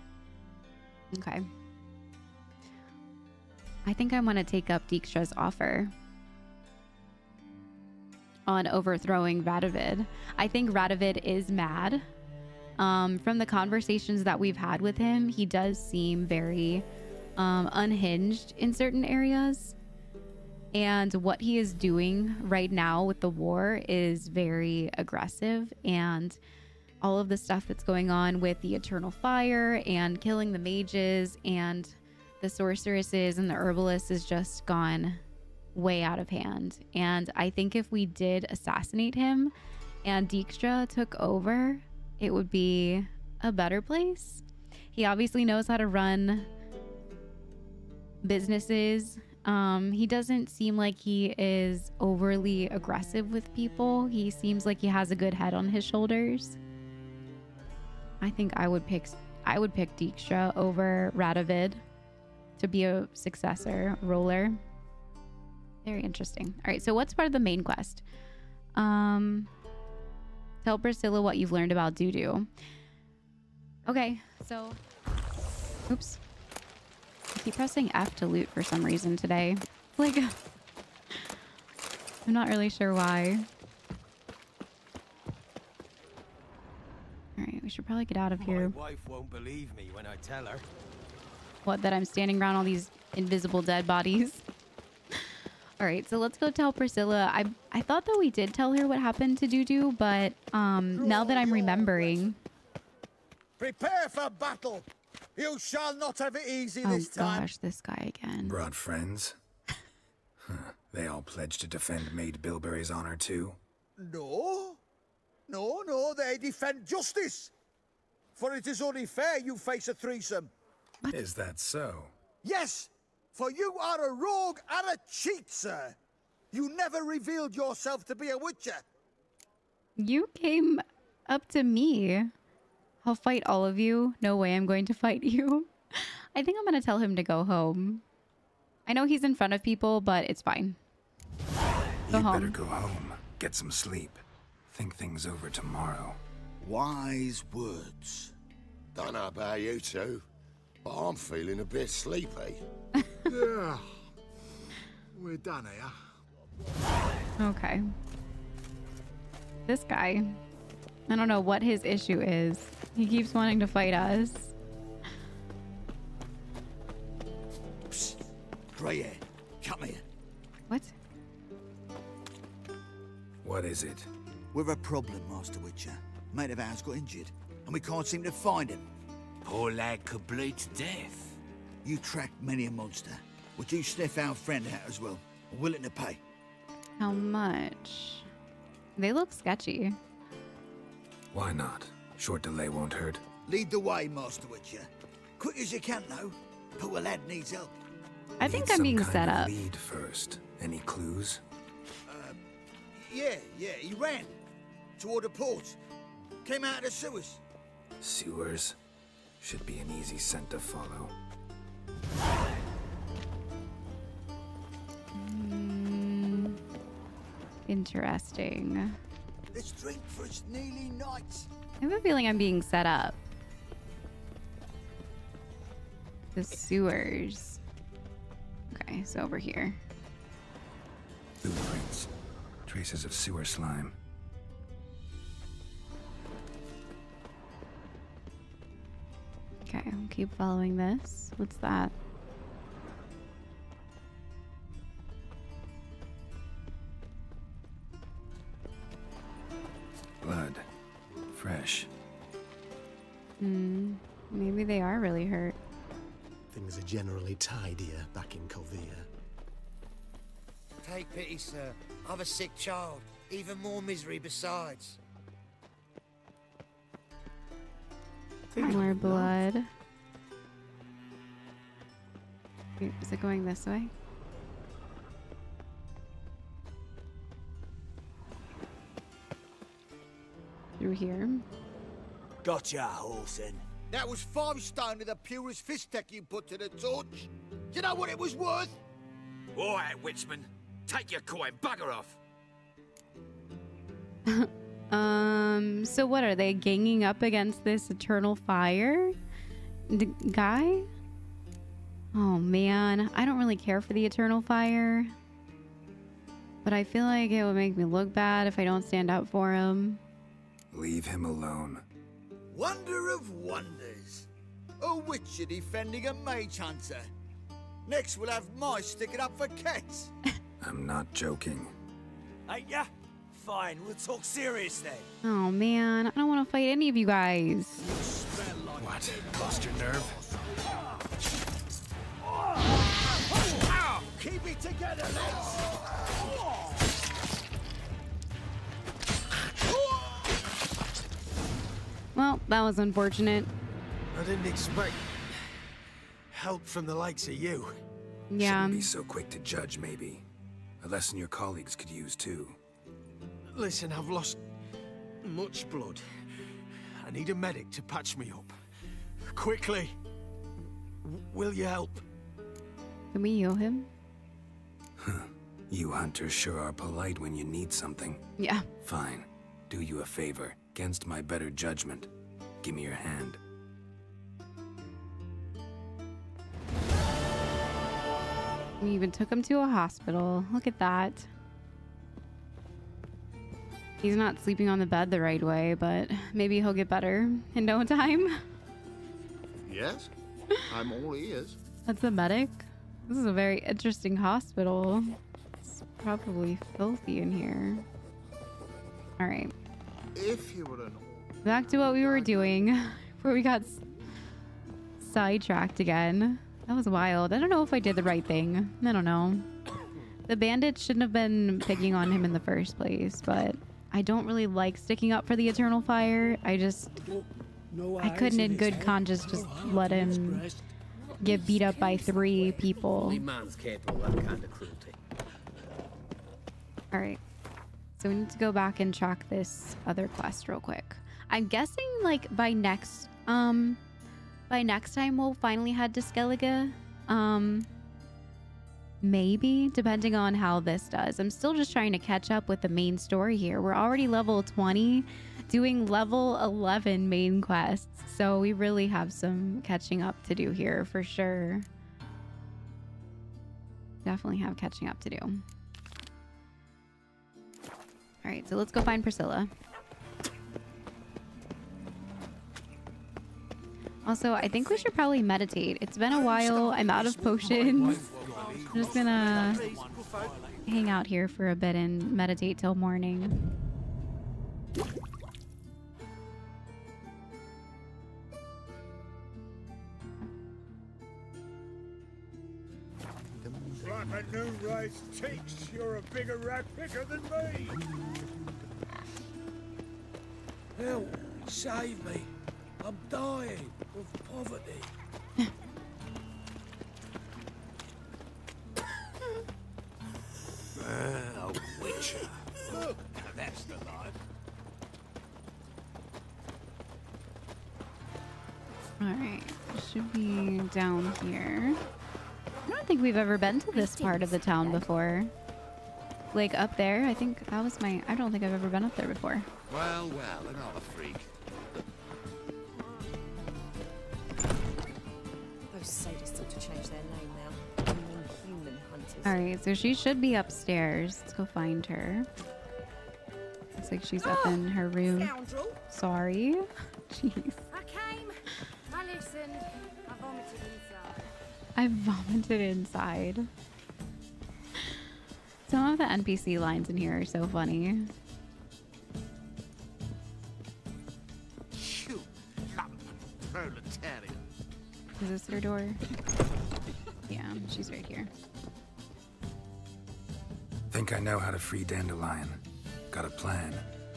Okay. I think I want to take up Dijkstra's offer on overthrowing Radovid. I think Radovid is mad. Um, from the conversations that we've had with him, he does seem very um, unhinged in certain areas. And what he is doing right now with the war is very aggressive. And all of the stuff that's going on with the eternal fire and killing the mages and the sorceresses and the herbalists is just gone way out of hand. And I think if we did assassinate him and Dijkstra took over, it would be a better place. He obviously knows how to run businesses. Um, he doesn't seem like he is overly aggressive with people. He seems like he has a good head on his shoulders. I think I would pick I would pick Dijkstra over Radovid to be a successor ruler. Very interesting. All right, so what's part of the main quest? Um, tell Priscilla what you've learned about Dudu. Okay, so, oops. I keep pressing F to loot for some reason today. <laughs> Like, <laughs> I'm not really sure why. All right, we should probably get out of here. My wife won't believe me when I tell her. What, that I'm standing around all these invisible dead bodies? <laughs> all right, so let's go tell Priscilla. I I thought that we did tell her what happened to Dudu, but um, now that I'm remembering, Prepare for battle. You shall not have it easy oh this time. Oh gosh, this guy again. Brought friends? Huh, They all pledged to defend Maid Bilberry's honor too? No. No, no, they defend justice. For it is only fair you face a threesome. Is that so? Yes, for you are a rogue and a cheat, sir. You never revealed yourself to be a witcher. You came up to me. I'll fight all of you. No way I'm going to fight <laughs> you. I think I'm going to tell him to go home. I know he's in front of people, but it's fine. Go You'd home. better go home. Get some sleep. Think things over tomorrow. Wise words. Don't know about you two, but I'm feeling a bit sleepy. yeah. We're done here. Okay. This guy. I don't know what his issue is. He keeps wanting to fight us. Grey hair, come here. What? What is it? We're a problem, Master Witcher. Mate of ours got injured, and we can't seem to find him. Poor lad could bleed to death. You tracked many a monster. Would you sniff our friend out as well? Willing to pay. How much? They look sketchy. Why not? Short delay won't hurt. Lead the way, Master Witcher. Quick as you can, though. Poor lad needs help. I think Need I'm being set up. Lead first. Any clues? Uh, yeah, yeah, he ran. Toward a port. Came out of the sewers. Sewers. Should be an easy scent to follow. Hmm. Interesting. Let's drink for it's nearly night. I have a feeling I'm being set up. The sewers. Okay, so over here. Blueprints. Traces of sewer slime. Okay, I'll keep following this. What's that? Blood. Fresh. Hmm. Maybe they are really hurt. Things are generally tidier back in Kovir. Take pity, sir. I've a sick child. Even more misery besides. More blood. Wait, Is it going this way? Through here. Gotcha, Orson. That was five stone of the purest fisstech you put to the torch. Do you know what it was worth? All right, Witchman. Take your coin. Bugger off. <laughs> Um, so what are they ganging up against this eternal fire D- guy? Oh man, I don't really care for the eternal fire. But I feel like it would make me look bad if I don't stand up for him. Leave him alone. Wonder of wonders. A witcher defending a mage hunter. Next we'll have mice sticking up for cats. <laughs> I'm not joking. Ain't ya? Fine, we'll talk serious then. Oh man, I don't want to fight any of you guys. What? Lost your nerve? Keep it together, lads! Well, that was unfortunate. I didn't expect help from the likes of you. Yeah. Shouldn't be so quick to judge, maybe. A lesson your colleagues could use too. Listen, I've lost much blood. I need a medic to patch me up. Quickly. W- will you help? Can we heal him? You hunters sure are polite when you need something. Yeah. Fine. Do you a favor, against my better judgment. Give me your hand. We even took him to a hospital. Look at that. He's not sleeping on the bed the right way, but maybe he'll get better in no time. Yes, I'm all ears. That's a medic. This is a very interesting hospital. It's probably filthy in here. All right, If you were an back to what we were doing <laughs> before we got sidetracked again. That was wild. I don't know if I did the right thing. I don't know. The bandits shouldn't have been picking on him in the first place, but I don't really like sticking up for the Eternal Fire. I just, I couldn't in good conscience just let him get beat up by three people. Man's capable of kind of cruelty. All right. So we need to go back and track this other quest real quick. I'm guessing like by next um by next time we'll finally head to Skellige. Um maybe depending on how this does. I'm still just trying to catch up with the main story here. We're already level 20 doing level 11 main quests. So we really have some catching up to do here for sure. Definitely have catching up to do. All right, so let's go find Priscilla. Also, I think we should probably meditate. It's been a while. I'm out of potions. <laughs> I'm just gonna hang out here for a bit and meditate till morning. Like a new rice takes, you're a bigger rat picker than me. Help! Save me! I'm dying of poverty. Ah, a witcher. Look, that's the life. All right, should be down here. I don't think we've ever been to this part of the town before. Like up there, I think that was my. I don't think I've ever been up there before. Well, well, another freak. Those All right, so she should be upstairs. Let's go find her. Looks like she's up oh, in her room. Scoundrel. Sorry. <laughs> Jeez. I came, I listened, I vomited inside. I vomited inside. Some of the NPC lines in here are so funny. You proletarian. Is this her door? <laughs> Yeah, she's right here. I think I know how to free Dandelion. Got a plan,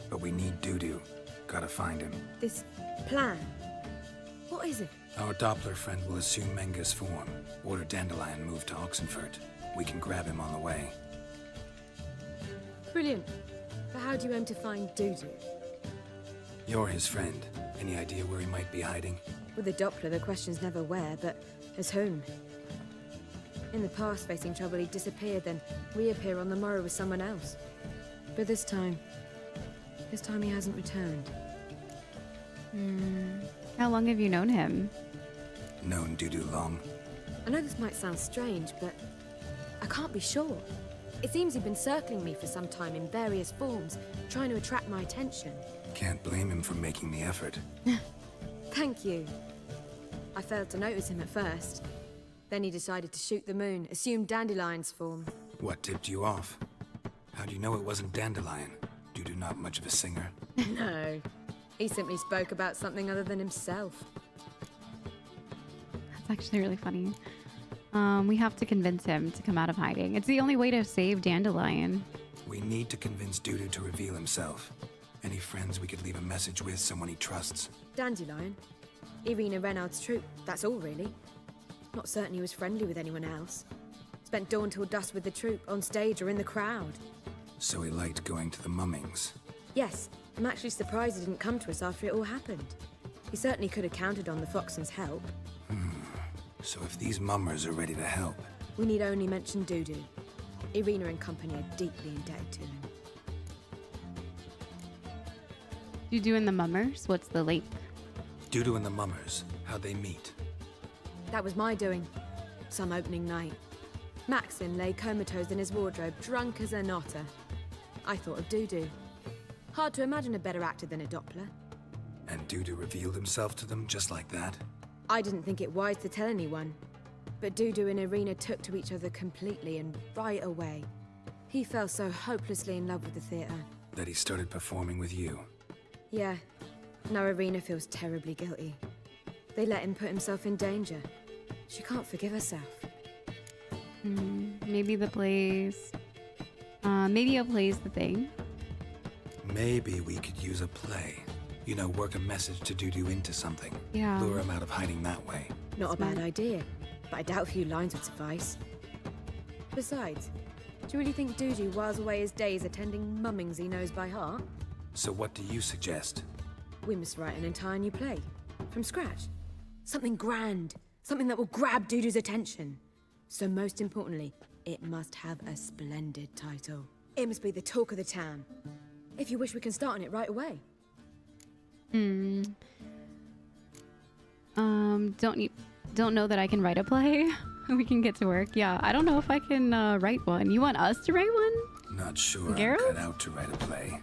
but we need Dudu. Gotta find him. This plan. What is it? Our Doppler friend will assume Menge's form. Order Dandelion move to Oxenfurt. We can grab him on the way. Brilliant. But how do you aim to find Dudu? You're his friend. Any idea where he might be hiding? With the Doppler, the question's never where, but as whom. In the past, facing trouble, he'd disappear, then reappear on the morrow with someone else. But this time, this time he hasn't returned. Hmm. How long have you known him? Known Dudu long. I know this might sound strange, but I can't be sure. It seems he'd been circling me for some time in various forms, trying to attract my attention. Can't blame him for making the effort. <laughs> Thank you. I failed to notice him at first. Then he decided to shoot the moon, assumed Dandelion's form. What tipped you off? How do you know it wasn't Dandelion? Dudu not much of a singer. <laughs> no. He simply spoke about something other than himself. That's actually really funny. Um, we have to convince him to come out of hiding. It's the only way to save Dandelion. We need to convince Dudu to reveal himself. Any friends we could leave a message with, someone he trusts. Dandelion. Irina Renarde's troop, that's all really. Not certain he was friendly with anyone else. Spent dawn till dusk with the troop, on stage or in the crowd. So he liked going to the mummings. Yes, I'm actually surprised he didn't come to us after it all happened. He certainly could have counted on the Foxen's help. Hmm. So if these mummers are ready to help... We need only mention Dudu. Irina and company are deeply indebted to him. Dudu and the Mummers? What's the link? Dudu and the mummers, how'd they meet? That was my doing. Some opening night. Maxim lay comatose in his wardrobe, drunk as an otter. I thought of Dudu. Hard to imagine a better actor than a Doppler. And Dudu revealed himself to them just like that? I didn't think it wise to tell anyone. But Dudu and Irina took to each other completely and right away. He fell so hopelessly in love with the theatre. That he started performing with you? Yeah. Now Irina feels terribly guilty. They let him put himself in danger. She can't forgive herself. Hmm, maybe the plays. Uh, maybe a play's the thing. Maybe we could use a play. You know, work a message to Dudu into something. Yeah. Lure him out of hiding that way. Not a bad idea, but I doubt a few lines would suffice. Besides, do you really think Dudu whiles away his days attending mummings he knows by heart? So what do you suggest? We must write an entire new play. From scratch. Something grand. Something that will grab Dudu's attention. So most importantly, it must have a splendid title. It must be the talk of the town. If you wish, we can start on it right away. Hmm. Um, don't you don't know that I can write a play? <laughs> we can get to work. Yeah, I don't know if I can uh, write one. You want us to write one? Not sure Geralt? I'm cut out to write a play.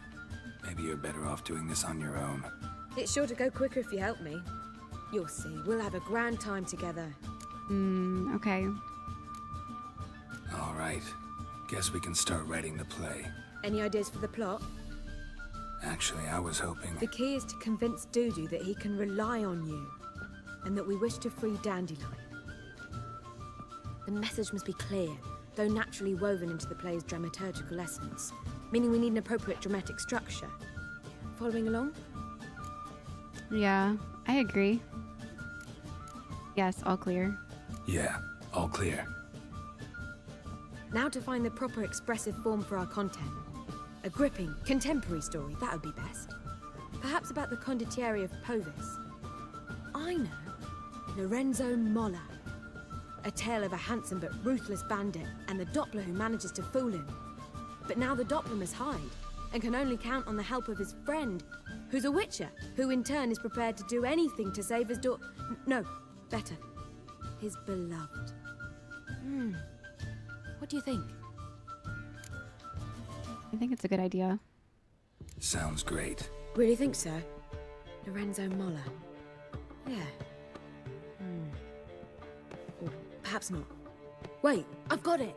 Maybe you're better off doing this on your own. It's sure to go quicker if you help me. You'll see, we'll have a grand time together. Hmm, okay. All right. Guess we can start writing the play. Any ideas for the plot? Actually, I was hoping... The key is to convince Dudu that he can rely on you, and that we wish to free Dandelion. The message must be clear, though naturally woven into the play's dramaturgical essence, meaning we need an appropriate dramatic structure. Following along? Yeah, I agree. Yes, all clear. Yeah, all clear. Now to find the proper expressive form for our content. A gripping, contemporary story, that would be best. Perhaps about the condottieri of Povis. I know. Lorenzo Molla. A tale of a handsome but ruthless bandit and the Doppler who manages to fool him. But now the Doppler must hide and can only count on the help of his friend, who's a witcher, who in turn is prepared to do anything to save his daughter. No, better. His beloved. Hmm. What do you think? I think it's a good idea. Sounds great. Really think so? Lorenzo Molla. Yeah. Hmm. Or perhaps not. Wait, I've got it!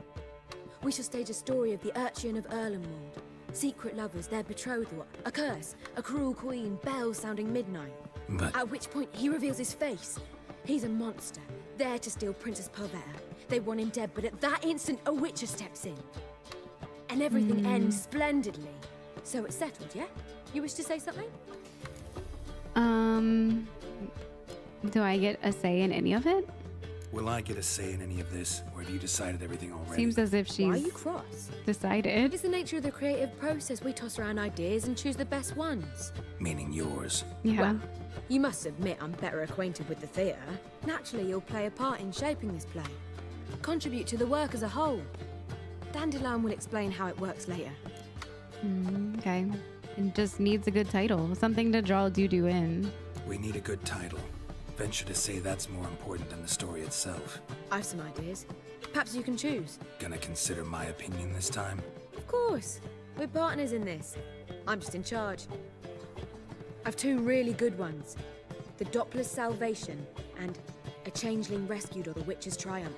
We shall stage a story of the Urchin of Erlenwald. Secret lovers, their betrothal, a curse, a cruel queen, bells sounding midnight. But- At which point he reveals his face. He's a monster, there to steal Princess Pavetta. They want him dead, but at that instant, a witcher steps in. And everything Hmm. ends splendidly. So it's settled, yeah? You wish to say something? Um, do I get a say in any of it? Will I get a say in any of this, or have you decided everything already? Seems as if she's Why are you cross? decided. It's the nature of the creative process. We toss around ideas and choose the best ones. Meaning yours. Yeah. Well, you must admit I'm better acquainted with the theatre. Naturally, you'll play a part in shaping this play. Contribute to the work as a whole. Dandelion will explain how it works later. Mm, okay. It just needs a good title, something to draw Dudu in. We need a good title. Venture to say that's more important than the story itself. I've some ideas. Perhaps you can choose. Gonna consider my opinion this time? Of course. We're partners in this. I'm just in charge. I've two really good ones. The Doppler's Salvation and A Changeling Rescued or The Witcher's Triumph.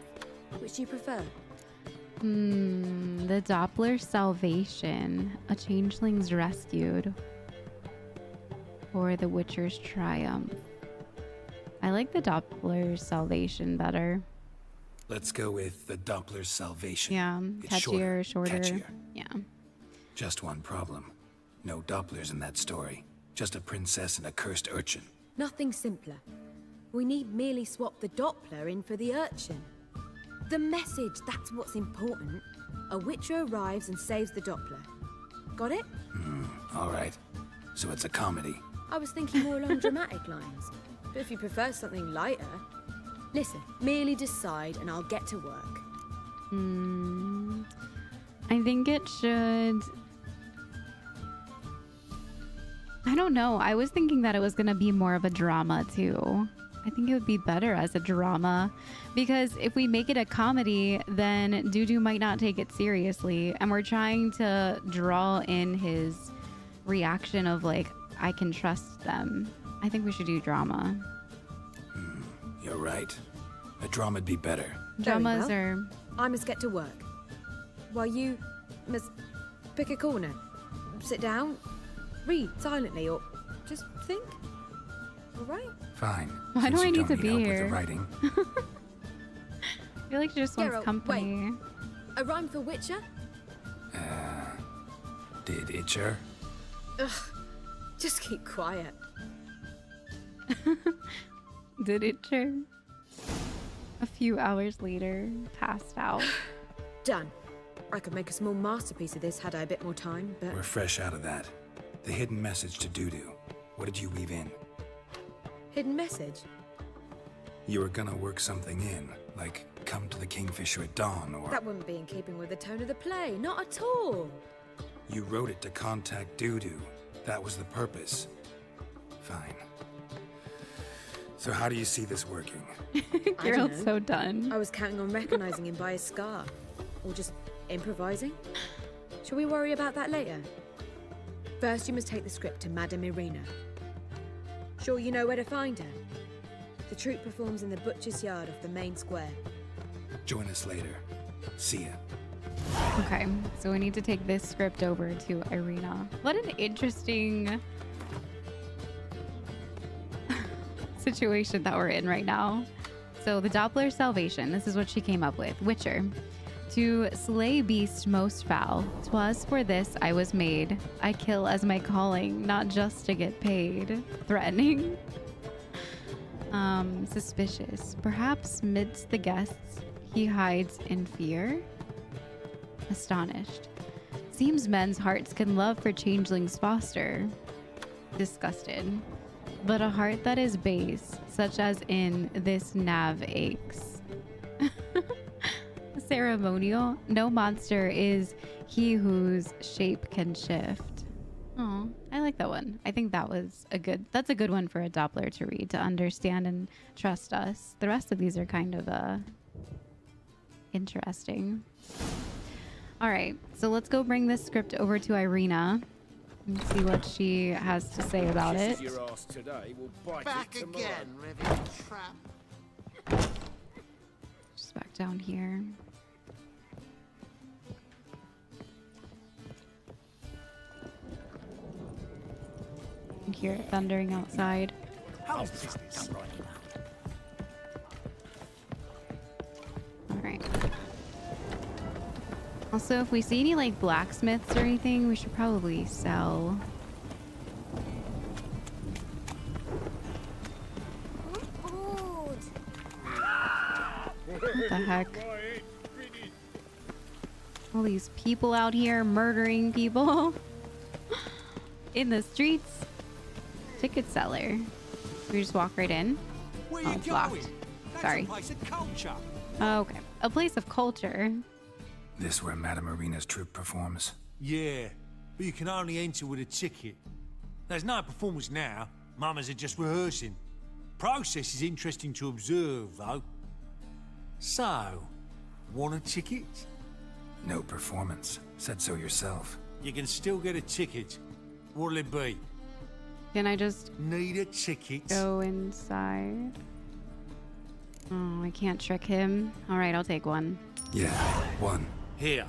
Which do you prefer? Hmm, the Doppler salvation. A changeling's rescued. Or the Witcher's triumph. I like the Doppler's salvation better. Let's go with the Doppler's salvation. Yeah, It's catchier, shorter. catchier. Yeah. Just one problem. No Dopplers in that story. Just a princess and a cursed urchin. Nothing simpler. We need merely swap the Doppler in for the urchin. The message, that's what's important. A Witcher arrives and saves the Doppler. Got it? Hmm, all right. So it's a comedy. I was thinking more along <laughs> dramatic lines. But if you prefer something lighter... Listen, merely decide and I'll get to work. Hmm. I think it should. I don't know. I was thinking that it was going to be more of a drama too. I think it would be better as a drama because if we make it a comedy, then Dudu might not take it seriously. And we're trying to draw in his reaction of, like, I can trust them. I think we should do drama. You're right. A drama'd be better. Dramas well. are. I must get to work. While you must pick a corner, sit down, read silently, or just think. All right? Fine. Why Since do I need don't to need be help here? With the writing. <laughs> I feel like she just wants Geralt, company. A rhyme for Witcher? Uh, Did Itcher? Ugh. Just keep quiet. <laughs> Did it turn? A few hours later, passed out. <sighs> Done. I could make a small masterpiece of this had I a bit more time, but We're fresh out of that. The hidden message to Dudu. What did you weave in? hidden message. You were gonna work something in, like come to the Kingfisher at dawn, or That wouldn't be in keeping with the tone of the play, not at all. you wrote it to contact Dudu. That was the purpose. Fine. So how do you see this working? <laughs> I don't Geralt's so done. I was counting on recognizing him by his scar, or just improvising. Shall we worry about that later? First, you must take the script to Madame Irina. Sure you know where to find her? The troupe performs in the butcher's yard off the main square. Join us later. See ya. Okay, so we need to take this script over to Irina. What an interesting situation that we're in right now. So the Doppler salvation, this is what she came up with. Witcher. To slay beast most foul, 'twas for this I was made. I kill as my calling, not just to get paid. <laughs> Threatening. Um, suspicious. Perhaps midst the guests he hides in fear astonished. Seems men's hearts can love for changelings foster. Disgusted. But a heart that is base, such as in this nav aches. <laughs> Ceremonial, no monster is he whose shape can shift. Oh, I like that one. I think that was a good. That's a good one for a Doppler to read to understand and trust us. The rest of these are kind of uh interesting. All right, so let's go bring this script over to Irina and see what she has to say about it. Kisses your ass today, will bite Back it again, Trap. Just back down here. You can hear it thundering outside. How's business? All right. Also, if we see any like blacksmiths or anything, we should probably sell. What the heck? All these people out here murdering people <laughs> in the streets. Ticket seller. We just walk right in. Where Oh, it's locked. Sorry. a place of culture. Oh, okay. A place of culture. This where Madame Irina's troupe performs? Yeah, but you can only enter with a ticket. There's no performance now. Mummers are just rehearsing. Process is interesting to observe, though. So, want a ticket? No performance. Said so yourself. You can still get a ticket. What'll it be? Can I just Need a ticket? go inside? Oh, I can't trick him. All right, I'll take one. Yeah, one. Here.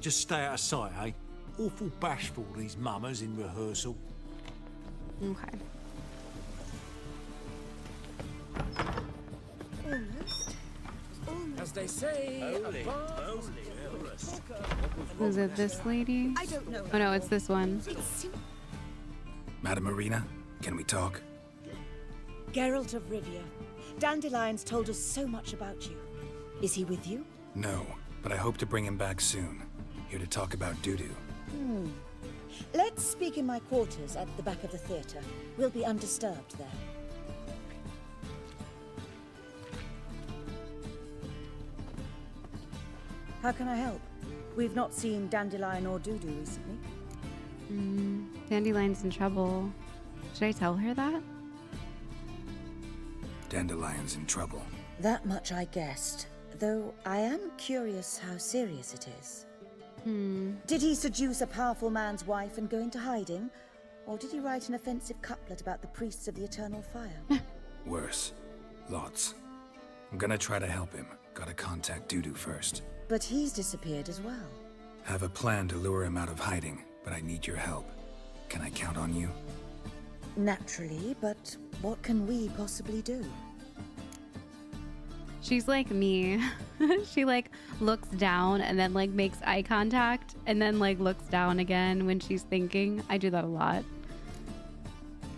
Just stay out of sight, eh? Awful bashful, these mummers in rehearsal. Okay. As they say, Holy, holy, Is it this lady? I don't know. Oh no, it's this one. Madam Irina, can we talk? Geralt of Rivia. Dandelion's told us so much about you. Is he with you? No, but I hope to bring him back soon. Here to talk about Dudu. Hmm. Let's speak in my quarters at the back of the theatre. We'll be undisturbed there. How can I help? We've not seen Dandelion or Dudu recently. Mm, Dandelion's in trouble. Should I tell her that? Dandelion's in trouble. That much I guessed, though I am curious how serious it is. Hmm. Did he seduce a powerful man's wife and go into hiding? Or did he write an offensive couplet about the priests of the eternal fire? <laughs> Worse. Lots. I'm gonna try to help him. Gotta contact Dudu first. but he's disappeared as well. Have a plan to lure him out of hiding, but I need your help. Can I count on you? Naturally, but what can we possibly do? She's like me. <laughs> she like looks down and then like makes eye contact and then like looks down again when she's thinking. I do that a lot.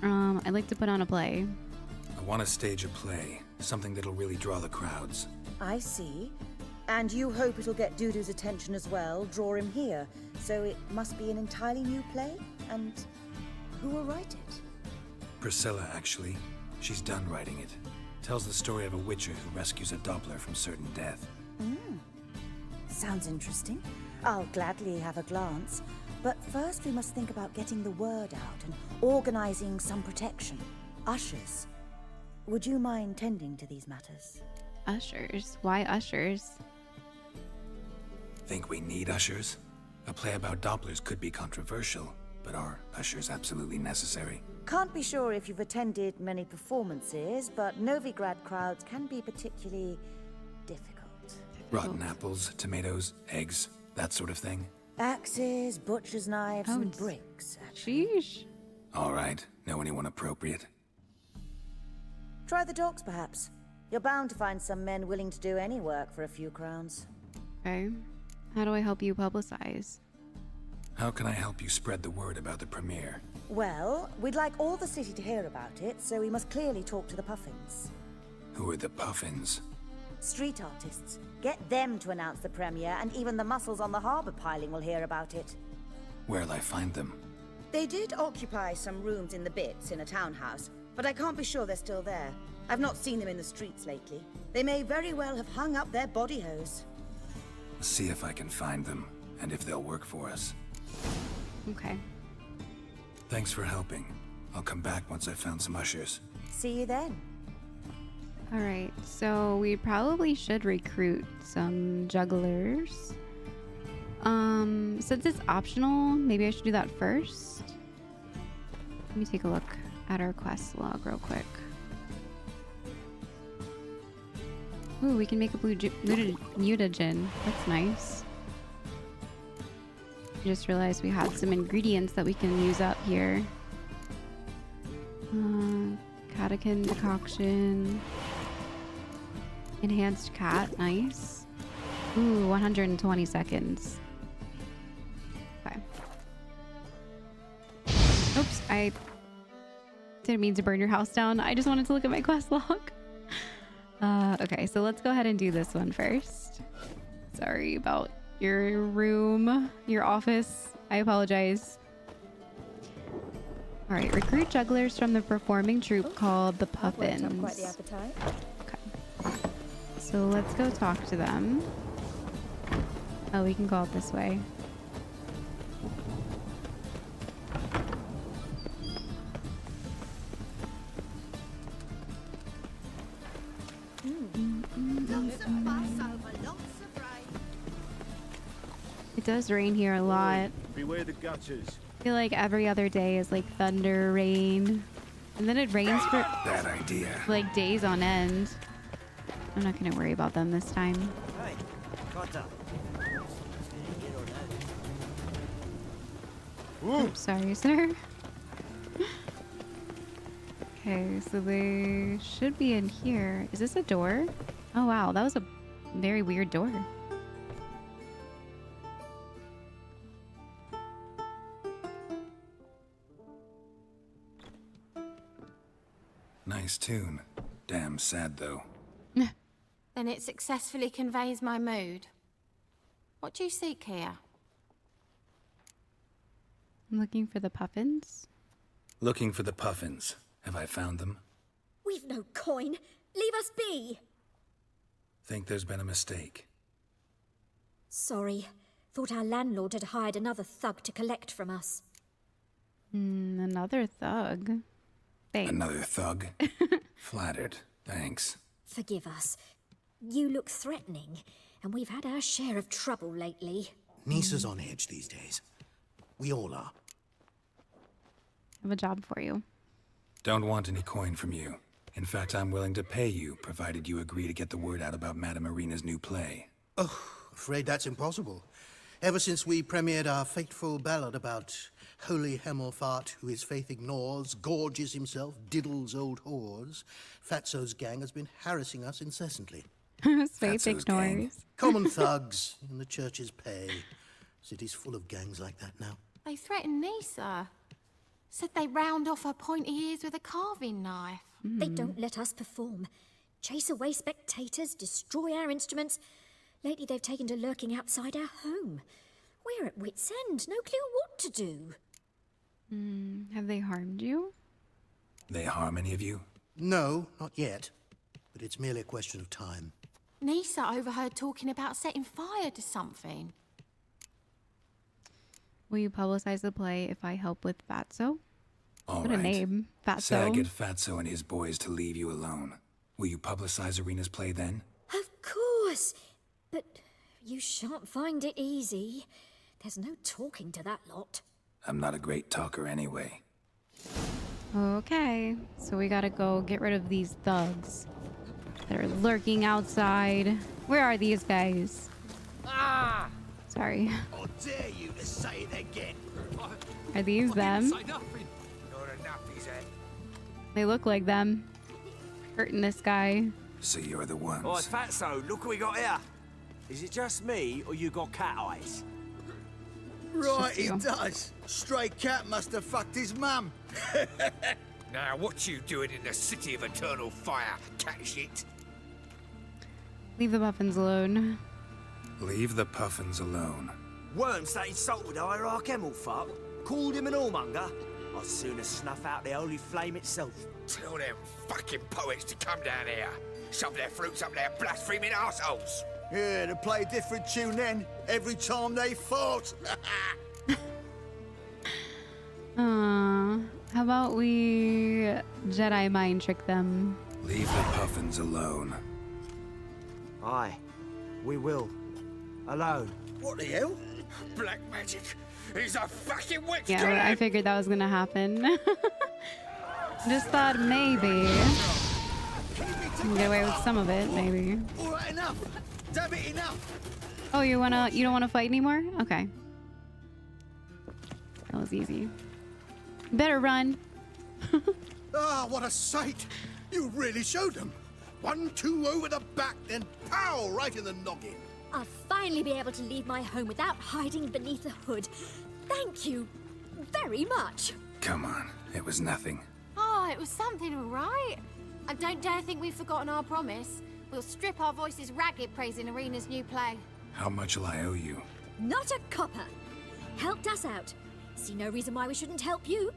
Um, I like to put on a play. I want to stage a play, something that'll really draw the crowds. I see. And you hope it'll get Dudu's attention as well, draw him here. So it must be an entirely new play? And who will write it? Priscilla, actually. She's done writing it. Tells the story of a witcher who rescues a Doppler from certain death. Mm. Sounds interesting. I'll gladly have a glance. But first we must think about getting the word out and organizing some protection. Ushers. Would you mind tending to these matters? Ushers? Why ushers? Think we need ushers? A play about Dopplers could be controversial, but are ushers absolutely necessary? Can't be sure if you've attended many performances, but Novigrad crowds can be particularly difficult. Rotten apples, tomatoes, eggs, that sort of thing? Axes, butcher's knives, Oh, and it's- bricks. Sheesh. All right. Know anyone appropriate? Try the docks, perhaps. You're bound to find some men willing to do any work for a few crowns. Okay. How do I help you publicize? How can I help you spread the word about the premiere? Well, we'd like all the city to hear about it, so we must clearly talk to the Puffins. Who are the Puffins? Street artists. Get them to announce the premiere, and even the mussels on the harbour piling will hear about it. Where'll I find them? They did occupy some rooms in the Bits in a townhouse, but I can't be sure they're still there. I've not seen them in the streets lately. They may very well have hung up their body hose. See if I can find them, and if they'll work for us. Okay. Thanks for helping. I'll come back once I've found some ushers. See you then. All right. So we probably should recruit some jugglers. Um, since it's optional, maybe I should do that first. Let me take a look at our quest log real quick. Ooh, we can make a blue ju- muta- mutagen. That's nice. I just realized we have some ingredients that we can use up here. Uh, Katakan decoction. Enhanced cat, nice. Ooh, 120 seconds. Okay. Oops, I didn't mean to burn your house down. I just wanted to look at my quest <laughs> log. Uh, okay, so let's go ahead and do this one first. Sorry about your room, your office. I apologize. All right, recruit jugglers from the performing troupe oh, called the Worked up quite the Puffins. appetite. So let's go talk to them. Oh, we can go out this way. Hmm. It does rain here a lot. Beware the gutters. I feel like every other day is like thunder, rain. And then it rains for Bad idea. like days on end. I'm not gonna worry about them this time. Hey, Ooh. sorry, sir. okay, so they should be in here. Is this a door? Oh wow, that was a very weird door. Nice tune. Damn sad, though. <laughs> Then it successfully conveys my mood. What do you seek here? I'm looking for the puffins. Looking for the puffins. Have I found them? We've no coin. Leave us be. Think there's been a mistake. Sorry. Thought our landlord had hired another thug to collect from us. Mm, another thug. Thanks. Another thug? <laughs> Flattered. Thanks. Forgive us. You look threatening, and we've had our share of trouble lately. Nisa's on edge these days. We all are. I have a job for you. Don't want any coin from you. In fact, I'm willing to pay you, provided you agree to get the word out about Madame Irina's new play. Oh, afraid that's impossible. Ever since we premiered our fateful ballad about holy Hemmelfart, who his faith ignores, gorges himself, diddles old whores, Fatso's gang has been harassing us incessantly. <laughs> Faith ignores. Common <laughs> thugs in the church's pay. City's full of gangs like that now. They threatened me, sir. Said they round off her pointy ears with a carving knife. They don't let us perform. Chase away spectators, destroy our instruments. Lately, they've taken to lurking outside our home. We're at wit's end, no clue what to do. Mm, have they harmed you? They harm any of you? No, not yet. But it's merely a question of time. Nisa overheard talking about setting fire to something. Will you publicize the play if I help with Fatso? All what right. a name, Say I get Fatso and his boys to leave you alone. Will you publicize Irina's play then? Of course. But you shan't find it easy. There's no talking to that lot. I'm not a great talker anyway. Okay, so we gotta go get rid of these thugs that are lurking outside. Where are these guys? Ah! Sorry. I dare you to say it again. Are these them? Not enough, is it? They look like them. Hurting this guy. So you're the ones. Oh, Fatso, look what we got here. Is it just me, or you got cat eyes? Right, he does. Stray cat must have fucked his mum. <laughs> Now, what you doing in the city of eternal fire, cat shit? Leave the muffins alone. Leave the puffins alone. Worms that insulted Hierarch Emelfart, called him an allmonger. I'd sooner snuff out the holy flame itself. Tell them fucking poets to come down here. Shove their fruits up their blaspheming assholes. Yeah, to play a different tune then, every time they fought. <laughs> Aw. How about we Jedi mind trick them? Leave the puffins alone. Aye, we will. Alone. What the hell? Black magic. He's a fucking witch. Yeah, Get I figured that was gonna happen. <laughs> Just thought maybe. Can get away with some of it, maybe. All right, enough. Damn it, enough. Oh, you wanna you don't wanna fight anymore? Okay. That was easy. Better run. <laughs> Ah, what a sight! You really showed them. One, two over the back, then pow, right in the noggin. I'll finally be able to leave my home without hiding beneath a hood. Thank you very much. Come on, it was nothing. Oh, it was something, all right. I don't dare think we've forgotten our promise. We'll strip our voices ragged praising Irina's new play. How much will I owe you? Not a copper. Helped us out. See no reason why we shouldn't help you.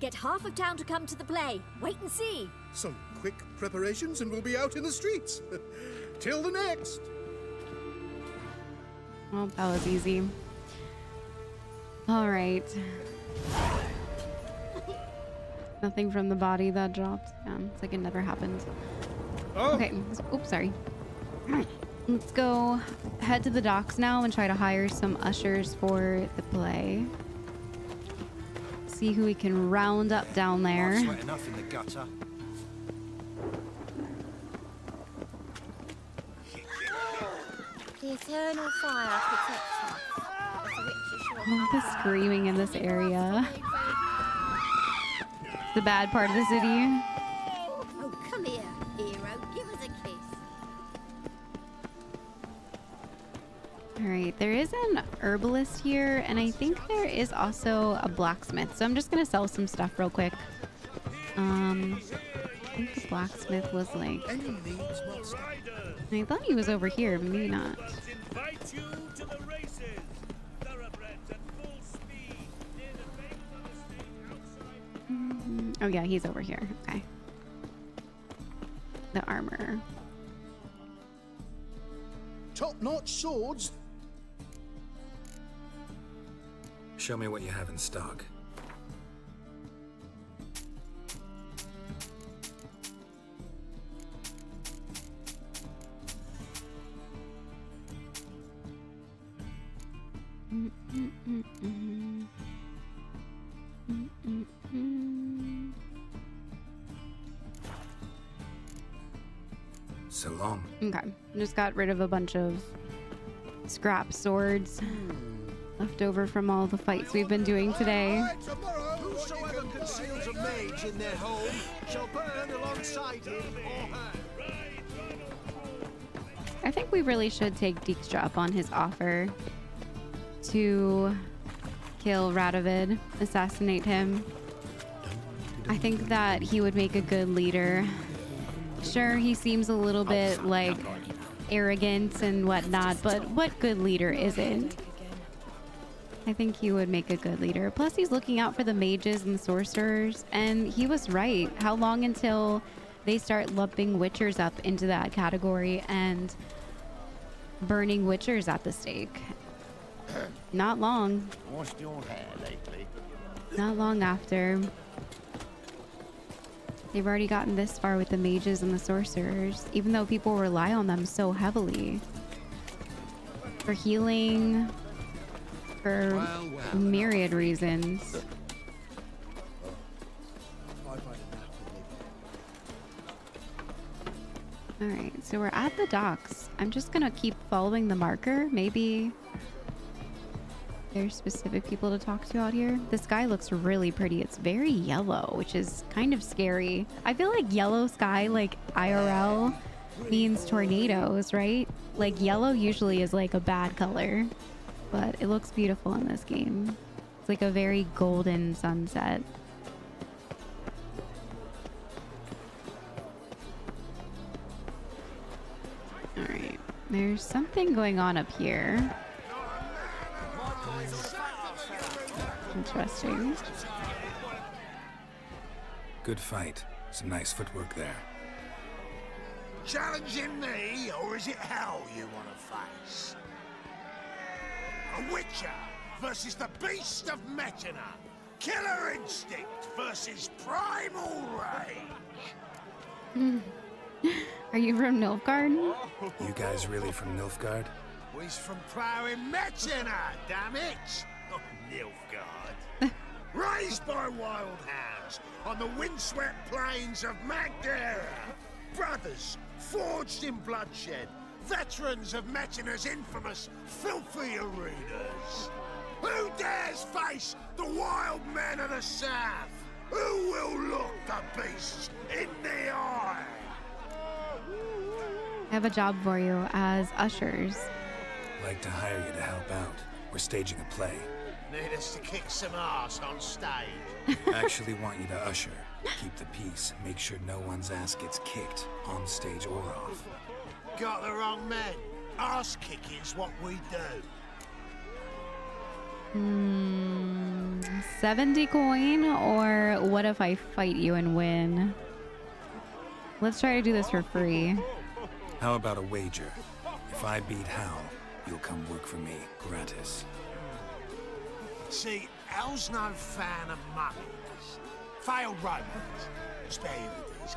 Get half of town to come to the play. Wait and see. Some quick preparations and we'll be out in the streets. <laughs> Till the next. Well, that was easy. All right. <laughs> Nothing from the body that dropped. Yeah, it's like it never happened. Oh. Okay. oops, sorry. Let's go head to the docks now and try to hire some ushers for the play. See who we can round up down there. Sweat enough in the gutter. The eternal fire protects us, as the witches Love the screaming in this area. The bad part of the city. There is an herbalist here, and I think there is also a blacksmith. So I'm just gonna sell some stuff real quick. Um, I think the blacksmith was like. I thought he was over here, maybe not. Mhm. Oh yeah, he's over here. Okay. The armor. Top-notch swords. Show me what you have in stock. So long. Okay, just got rid of a bunch of scrap swords hmm. Left over from all the fights we've been doing today. Whosoever conceals a mage in their home shall burn alongside him or her. I think we really should take Dijkstra up on his offer to kill Radovid, assassinate him. I think that he would make a good leader. Sure, he seems a little bit like arrogant and whatnot, but what good leader isn't? I think he would make a good leader. Plus, he's looking out for the mages and sorcerers, and he was right. How long until they start lumping witchers up into that category and burning witchers at the stake? Not long. Washed your hair lately? Not long after. They've already gotten this far with the mages and the sorcerers, even though people rely on them so heavily. For healing, for myriad reasons. Alright, so we're at the docks. I'm just gonna keep following the marker. Maybe there's specific people to talk to out here. The sky looks really pretty. It's very yellow, which is kind of scary. I feel like yellow sky, like IRL, means tornadoes, right? Like yellow usually is like a bad color, but it looks beautiful in this game. It's like a very golden sunset. All right, there's something going on up here. Interesting. Good fight. Some nice footwork there. Challenging me, or is it hell you want to face? A Witcher versus the Beast of Metinna. Killer instinct versus primal rage. <laughs> Are you from Nilfgaard? Oh. You guys really from Nilfgaard? We's from ploughing Metinna, damn it! Oh, Nilfgaard. <laughs> Raised by wild hounds on the windswept plains of Magdera. Brothers, forged in bloodshed. Veterans of Metinna's infamous filthy arenas. Who dares face the wild men of the south? Who will look the beasts in the eye? I have a job for you as ushers. Like to hire you to help out. We're staging a play. Need us to kick some ass on stage. Actually want you to usher. Keep the peace. Make sure no one's ass gets kicked, on stage or off. Got the wrong man. Ass kicking's what we do. Hmm, 70 coin, or what if I fight you and win? Let's try to do this for free. How about a wager? If I beat Hal, you'll come work for me, gratis. See, Al's no fan of mummers. Failed romance. Spare you the details.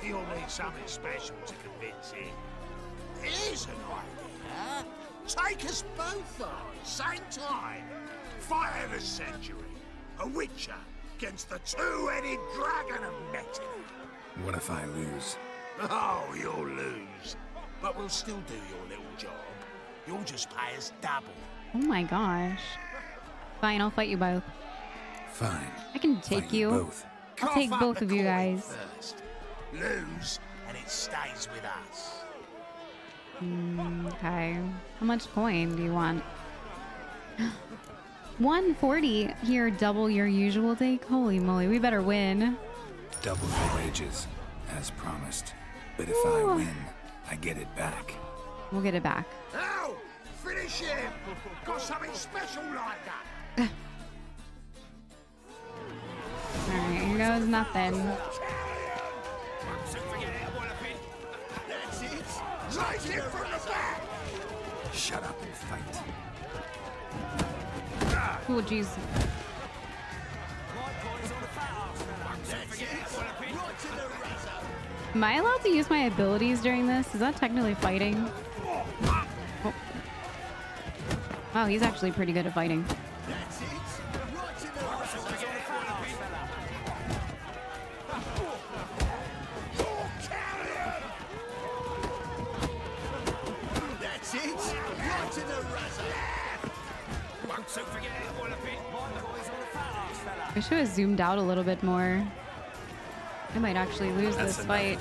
He'll need something special to convince him. Here's an idea. Take us both on, same time. Fight of the century. A witcher against the two-headed dragon of Metin. What if I lose? Oh, you'll lose. But we'll still do your little job. You'll just pay us double. Oh my gosh. Fine, I'll fight you both. Fine. I can take Fight you. both. I'll Cough take both of you guys. First. Lose, and it stays with us. Mm, okay. How much coin do you want? <gasps> 140 here, double your usual take. Holy moly, we better win. Double your wages, as promised. But if I win, I get it back. We'll get it back. Now, finish him! Got something special like that! <sighs> Alright, here goes nothing. It! Take it from the back! Shut up and fight. Oh, jeez. Am I allowed to use my abilities during this? Is that technically fighting? Oh. Wow, he's actually pretty good at fighting. I should have zoomed out a little bit more. I might actually lose That's this fight.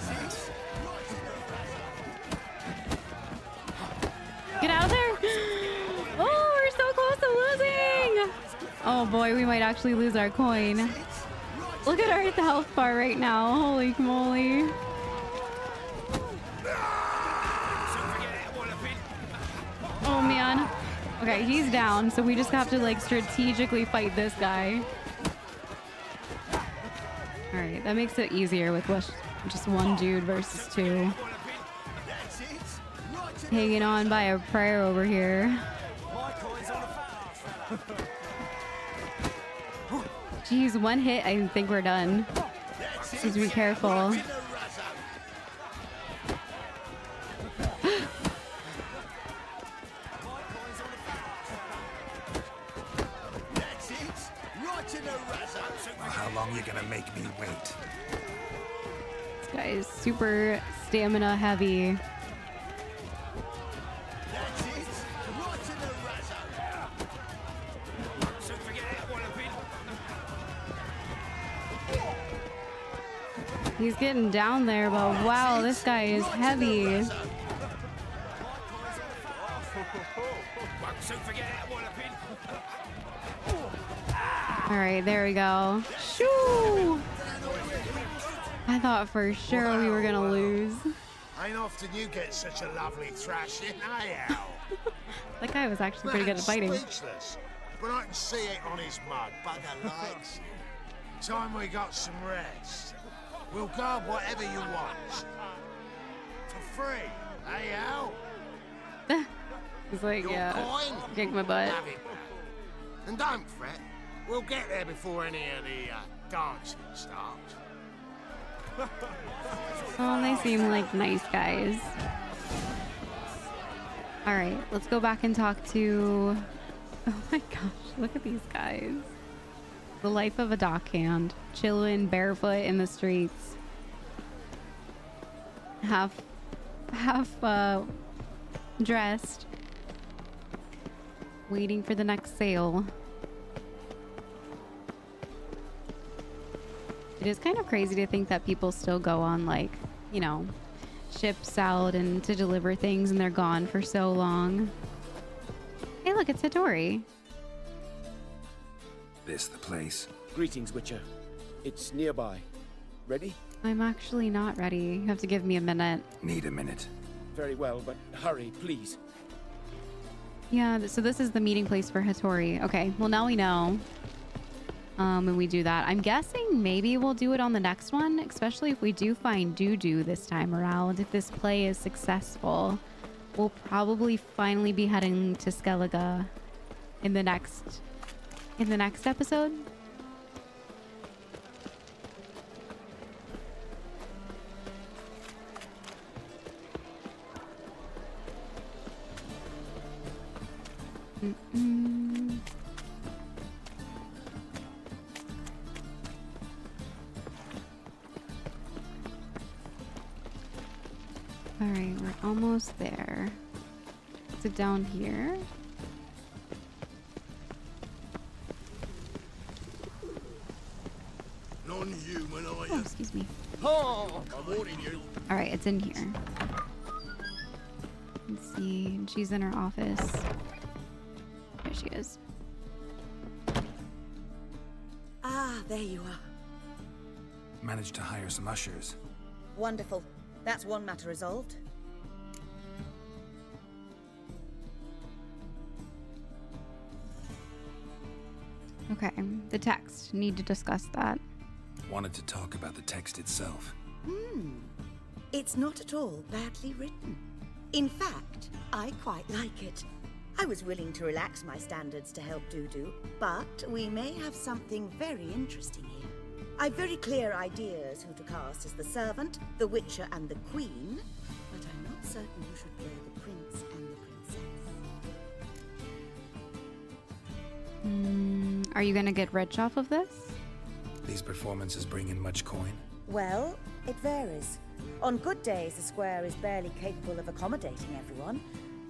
Get out of there! <gasps> Oh, we're so close to losing! Oh boy, we might actually lose our coin. Look at our health bar right now. Holy moly. Oh man. Okay, he's down, so we just have to like strategically fight this guy. Alright, that makes it easier with just one dude versus two. Hanging on by a prayer over here. Jeez, one hit, I think we're done. Just be careful. Long you gonna make me wait? This guy is super stamina heavy. That's it! Right in the razor! Soon forget it, Walloping. He's getting down there, but oh, wow, this guy is heavy. Won't <laughs> soon forget it, Walloping. All right, there we go. Thought for sure we were gonna lose. Ain't often you get such a lovely thrashing, <laughs> Al? That guy was actually pretty good at fighting. Speechless, but I can see it on his mug. Bugger likes it. Time we got some rest. We'll guard whatever you want. For free, eh, Al? <laughs> He's like, Your yeah, coin? kick my butt. It. And don't fret. We'll get there before any of the uh, dancing starts. Oh, they seem like nice guys. All right, let's go back and talk to. <laughs> Oh my gosh, look at these guys. The life of a dockhand, chilling barefoot in the streets. Half, half uh, dressed, waiting for the next sale. It is kind of crazy to think that people still go on like, you know, ships out and to deliver things and they're gone for so long. Hey, look, it's Hattori. This the place? Greetings, Witcher. It's nearby. Ready? I'm actually not ready. You have to give me a minute. Need a minute. Very well, but hurry, please. Yeah, so this is the meeting place for Hattori. Okay, well now we know. Um, when we do that, I'm guessing maybe we'll do it on the next one, especially if we do find Dudu this time around. If this play is successful, we'll probably finally be heading to Skellige in the next in the next episode. Mm-mm. All Alright, we're almost there. Is it down here? Non-human. Oh, excuse me. Oh, you. Alright, it's in here. Let's see. She's in her office. There she is. Ah, there you are. Managed to hire some ushers. Wonderful. That's one matter resolved. Okay, the text. Need to discuss that. Wanted to talk about the text itself. Hmm. It's not at all badly written. In fact, I quite like it. I was willing to relax my standards to help Dudu, but we may have something very interesting here. I've very clear ideas who to cast as the servant, the witcher, and the queen, but I'm not certain who should play the prince and the princess. Mm, are you gonna get rich off of this? These performances bring in much coin. Well, it varies. On good days, the square is barely capable of accommodating everyone.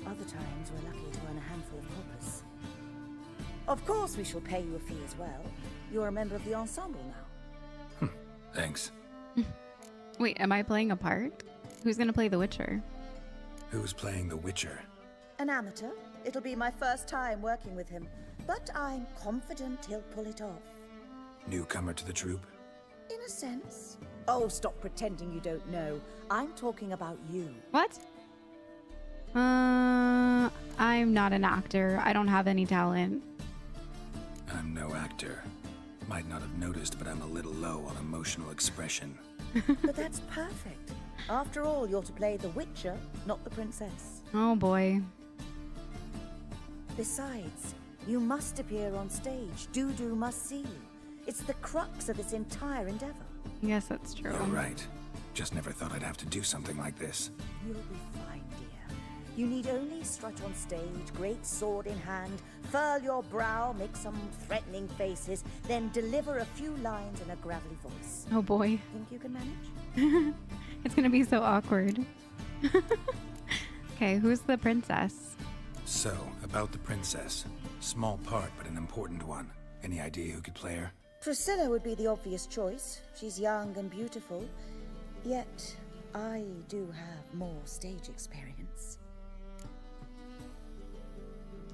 Other times, we're lucky to earn a handful of coppers. Of course, we shall pay you a fee as well. You're a member of the ensemble now. Thanks. <laughs> Wait, am I playing a part? Who's gonna play the Witcher? Who's playing the Witcher? An amateur. It'll be my first time working with him, but I'm confident he'll pull it off. Newcomer to the troupe? In a sense. Oh, stop pretending you don't know. I'm talking about you. What? Uh, I'm not an actor. I don't have any talent. I'm no actor. Might not have noticed, but I'm a little low on emotional expression. <laughs> but that's perfect. After all, you're to play the Witcher, not the princess. Oh boy. Besides, you must appear on stage. Dudu must see you. It's the crux of this entire endeavor. Yes, that's true. You're right. Just never thought I'd have to do something like this. You'll be fine, dear. You need only strut on stage, great sword in hand, furl your brow, make some threatening faces, then deliver a few lines in a gravelly voice. Oh boy. Think you can manage? <laughs> it's gonna be so awkward. <laughs> okay, who's the princess? So, about the princess. Small part, but an important one. Any idea who could play her? Priscilla would be the obvious choice. She's young and beautiful. Yet, I do have more stage experience.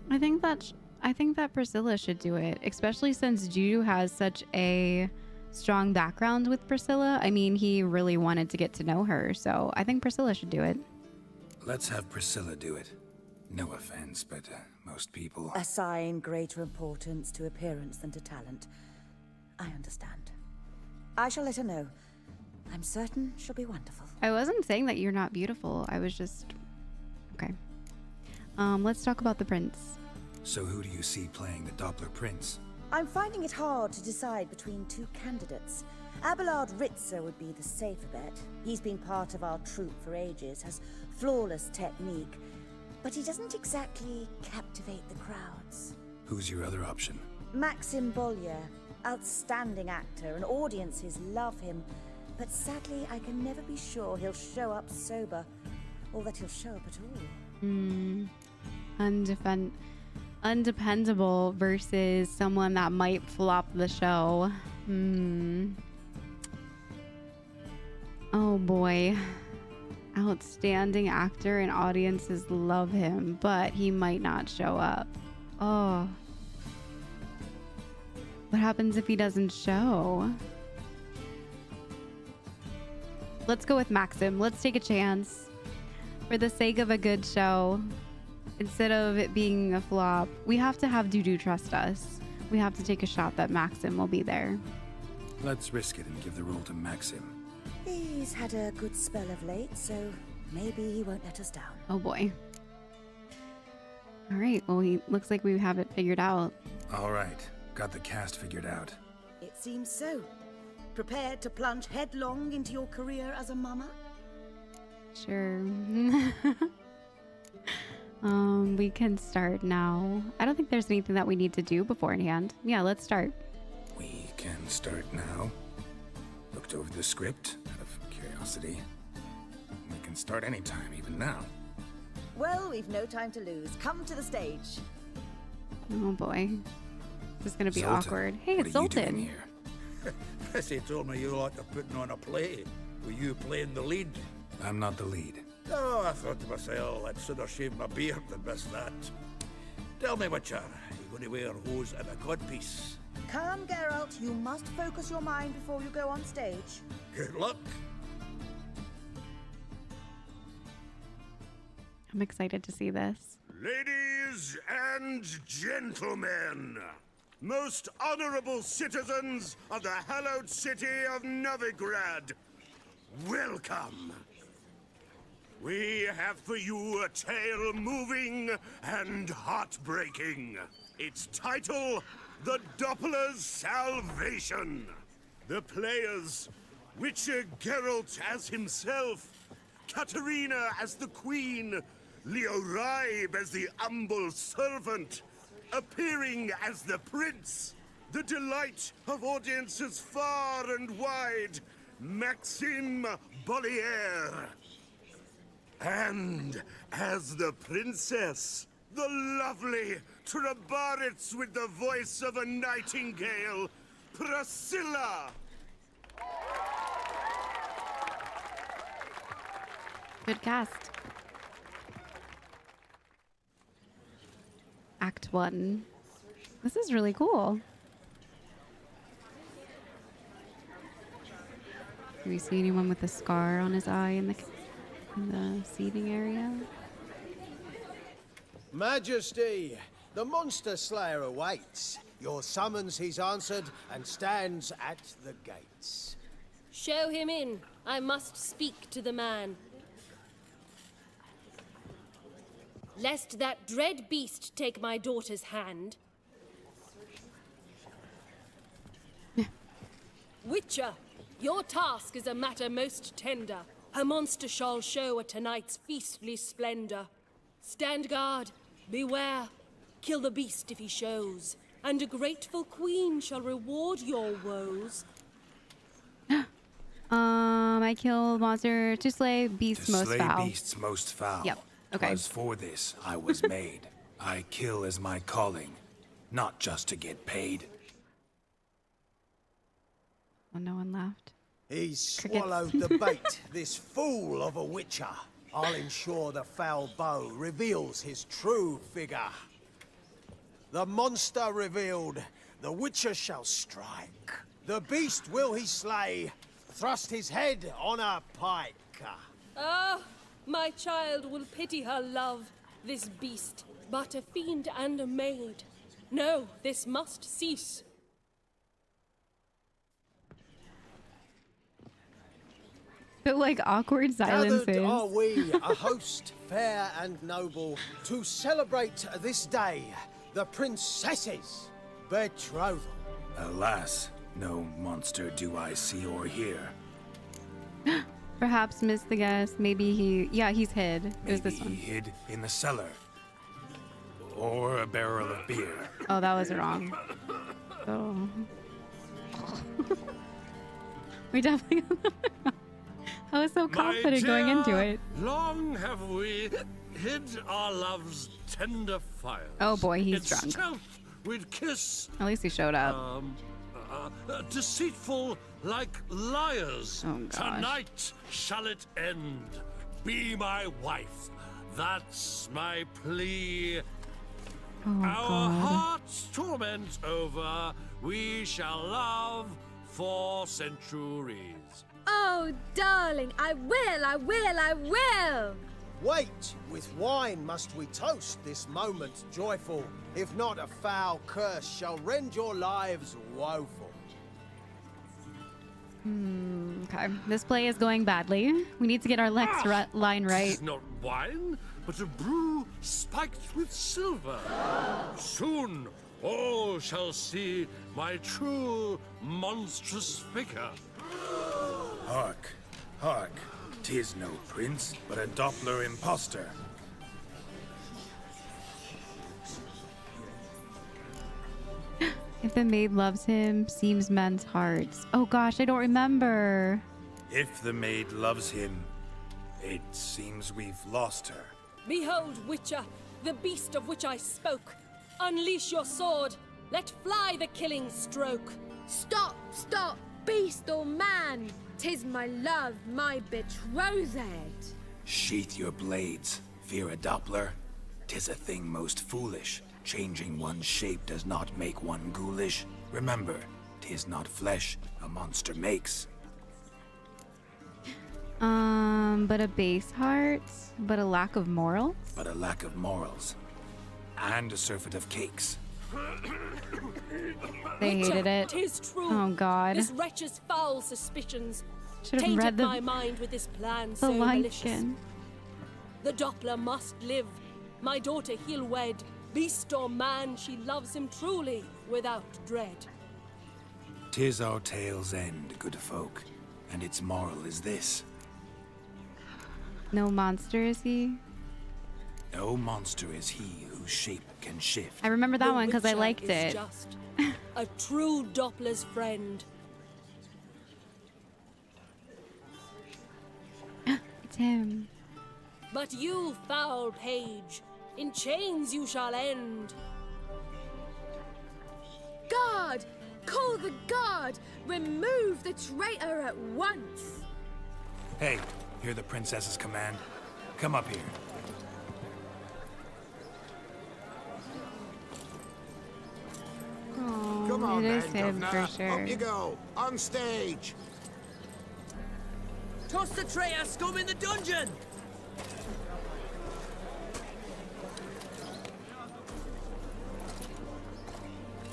I think that I think that Priscilla should do it, especially since Juju has such a strong background with Priscilla. I mean, he really wanted to get to know her, so I think Priscilla should do it. Let's have Priscilla do it. No offense, but uh, most people. Assign greater importance to appearance than to talent. I understand. I shall let her know. I'm certain she'll be wonderful. I wasn't saying that you're not beautiful. I was just okay. Um, let's talk about the prince. So, who do you see playing the Doppler Prince? I'm finding it hard to decide between two candidates. Abelard Ritzer would be the safer bet. He's been part of our troupe for ages, has flawless technique, but he doesn't exactly captivate the crowds. Who's your other option? Maxim Bollier, outstanding actor, and audiences love him. But sadly, I can never be sure he'll show up sober, or that he'll show up at all. Hmm. Undefend- undependable versus someone that might flop the show. Hmm. Oh boy. Outstanding actor and audiences love him, but he might not show up. Oh. What happens if he doesn't show? Let's go with Maxim. Let's take a chance. For the sake of a good show, instead of it being a flop, we have to have Dudu trust us. We have to take a shot that Maxim will be there. Let's risk it and give the role to Maxim. He's had a good spell of late, so maybe he won't let us down. Oh boy. All right, well, he looks like we have it figured out. All right, got the cast figured out. It seems so. Prepared to plunge headlong into your career as a mama? Sure. <laughs> um, we can start now. I don't think there's anything that we need to do beforehand. Yeah, let's start. We can start now. Looked over the script out of curiosity. We can start anytime, even now. Well, we've no time to lose. Come to the stage. Oh boy. This is gonna be Zoltan, awkward. Hey, what it's are you doing Zoltan. here? <laughs> Prissy told me you like to putting on a play, Were you playing the lead. I'm not the lead. Oh, I thought to myself, I'd sooner shave my beard than miss that. Tell me, Witcher, you going to wear hose and a codpiece? Come, Geralt. You must focus your mind before you go on stage. Good luck. I'm excited to see this. Ladies and gentlemen, most honorable citizens of the hallowed city of Novigrad, welcome. We have for you a tale moving and heartbreaking. Its title, The Doppler's Salvation. The players, Witcher Geralt as himself, Katarina as the queen, Leo Raib as the humble servant, appearing as the prince, the delight of audiences far and wide, Maxime Bollier. And as the princess, the lovely Trabaritz with the voice of a nightingale, Priscilla. Good cast. Act 1. This is really cool. Do we see anyone with a scar on his eye in the the seating area? Majesty, the monster slayer awaits. Your summons he's answered and stands at the gates. Show him in. I must speak to the man. Lest that dread beast take my daughter's hand. <laughs> Witcher, your task is a matter most tender. Her monster shall show at tonight's feastly splendor. Stand guard, beware, kill the beast if he shows, and a grateful queen shall reward your woes. <gasps> Um, I kill monster to slay beast To most slay foul. beasts most foul. Yep. Okay. As for this I was <laughs> made. I kill as my calling, not just to get paid. Oh, no one laughed. He's swallowed the bait, <laughs> this fool of a witcher. I'll ensure the foul bow reveals his true figure. The monster revealed, the witcher shall strike. The beast will he slay, thrust his head on a pike. Ah, my child will pity her love, this beast, but a fiend and a maid. No, this must cease. But <laughs> like awkward silences. Gathered are we, <laughs> a host fair and noble, to celebrate this day, the princess's betrothal. Alas, no monster do I see or hear. <gasps> Perhaps missed the guess. Maybe he. Yeah, he's hid. It was this one. He hid in the cellar. Or a barrel of beer. Oh, that was wrong. Oh. <laughs> we definitely. I was so confident going into it. Long have we hid our love's tender fire. Oh boy, he's In drunk. stealth we'd kiss, At least he showed up. um, uh, uh, deceitful like liars. Oh. Tonight shall it end. Be my wife. That's my plea. Oh, Our God. hearts' torment over, we shall love for centuries. Oh, darling, I will, I will, I will! Wait, with wine must we toast this moment joyful. If not, a foul curse shall rend your lives woeful. Hmm, okay. This play is going badly. We need to get our Lex ri- line right. Tis not wine, but a brew spiked with silver. <gasps> Soon all shall see my true monstrous figure. Hark, hark. Tis no prince, but a Doppler impostor. If the maid loves him, seems men's hearts. Oh gosh, I don't remember. If the maid loves him, it seems we've lost her. Behold, Witcher, the beast of which I spoke. Unleash your sword. Let fly the killing stroke. Stop, stop, beast or man! Tis my love, my betrothed. Sheath your blades, fear a Doppler. Tis a thing most foolish. Changing one's shape does not make one ghoulish. Remember, tis not flesh a monster makes. Um, but a base heart, but a lack of morals. But a lack of morals. And a surfeit of cakes. They hated it. Tis true. Oh God. This wretch's foul suspicions Should have tainted read the my mind with this plan the so light malicious. skin. The Doppler must live. My daughter he'll wed. Beast or man, she loves him truly, without dread. Tis our tale's end, good folk. And its moral is this. No monster is he? No monster is he whose shape can shift. I remember that The one because I liked is it. Just a true Doppler's friend. <gasps> It's him. But you, foul page, in chains you shall end. Guard! Call the guard! Remove the traitor at once! Hey, hear the princess's command? Come up here. Come on, it is then, him Governor. for sure. Up you go. On stage. Toss the traitor scum in the dungeon!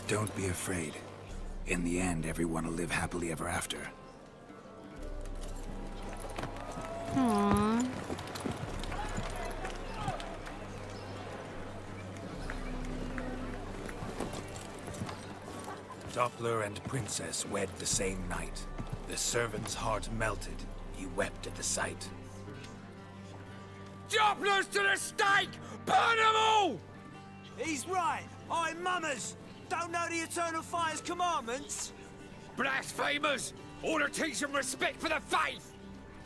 Don't be afraid. In the end, everyone will live happily ever after. Aww. Doppler and Princess wed the same night. The servant's heart melted. He wept at the sight. Dopplers to the stake! Burn them all! He's right. I'm mummers. Don't know the Eternal Fire's commandments. Blasphemers! Order teach them respect for the faith!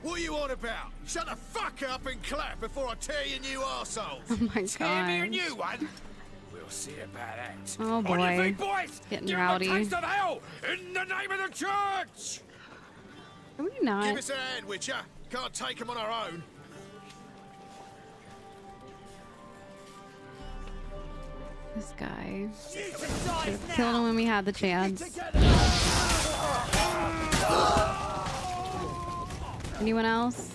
What are you on about? Shut the fuck up and clap before I tear your new arseholes. <laughs> Oh my Tear me a god. new one? We'll see about that. Oh On your boy. feet, boys! Getting Give 'em rowdy. a taste of hell in the name of the church! Are we not? Give us a hand, Witcher. Can't take him on our own. This guy. Should have killed him when we had the chance. Anyone else?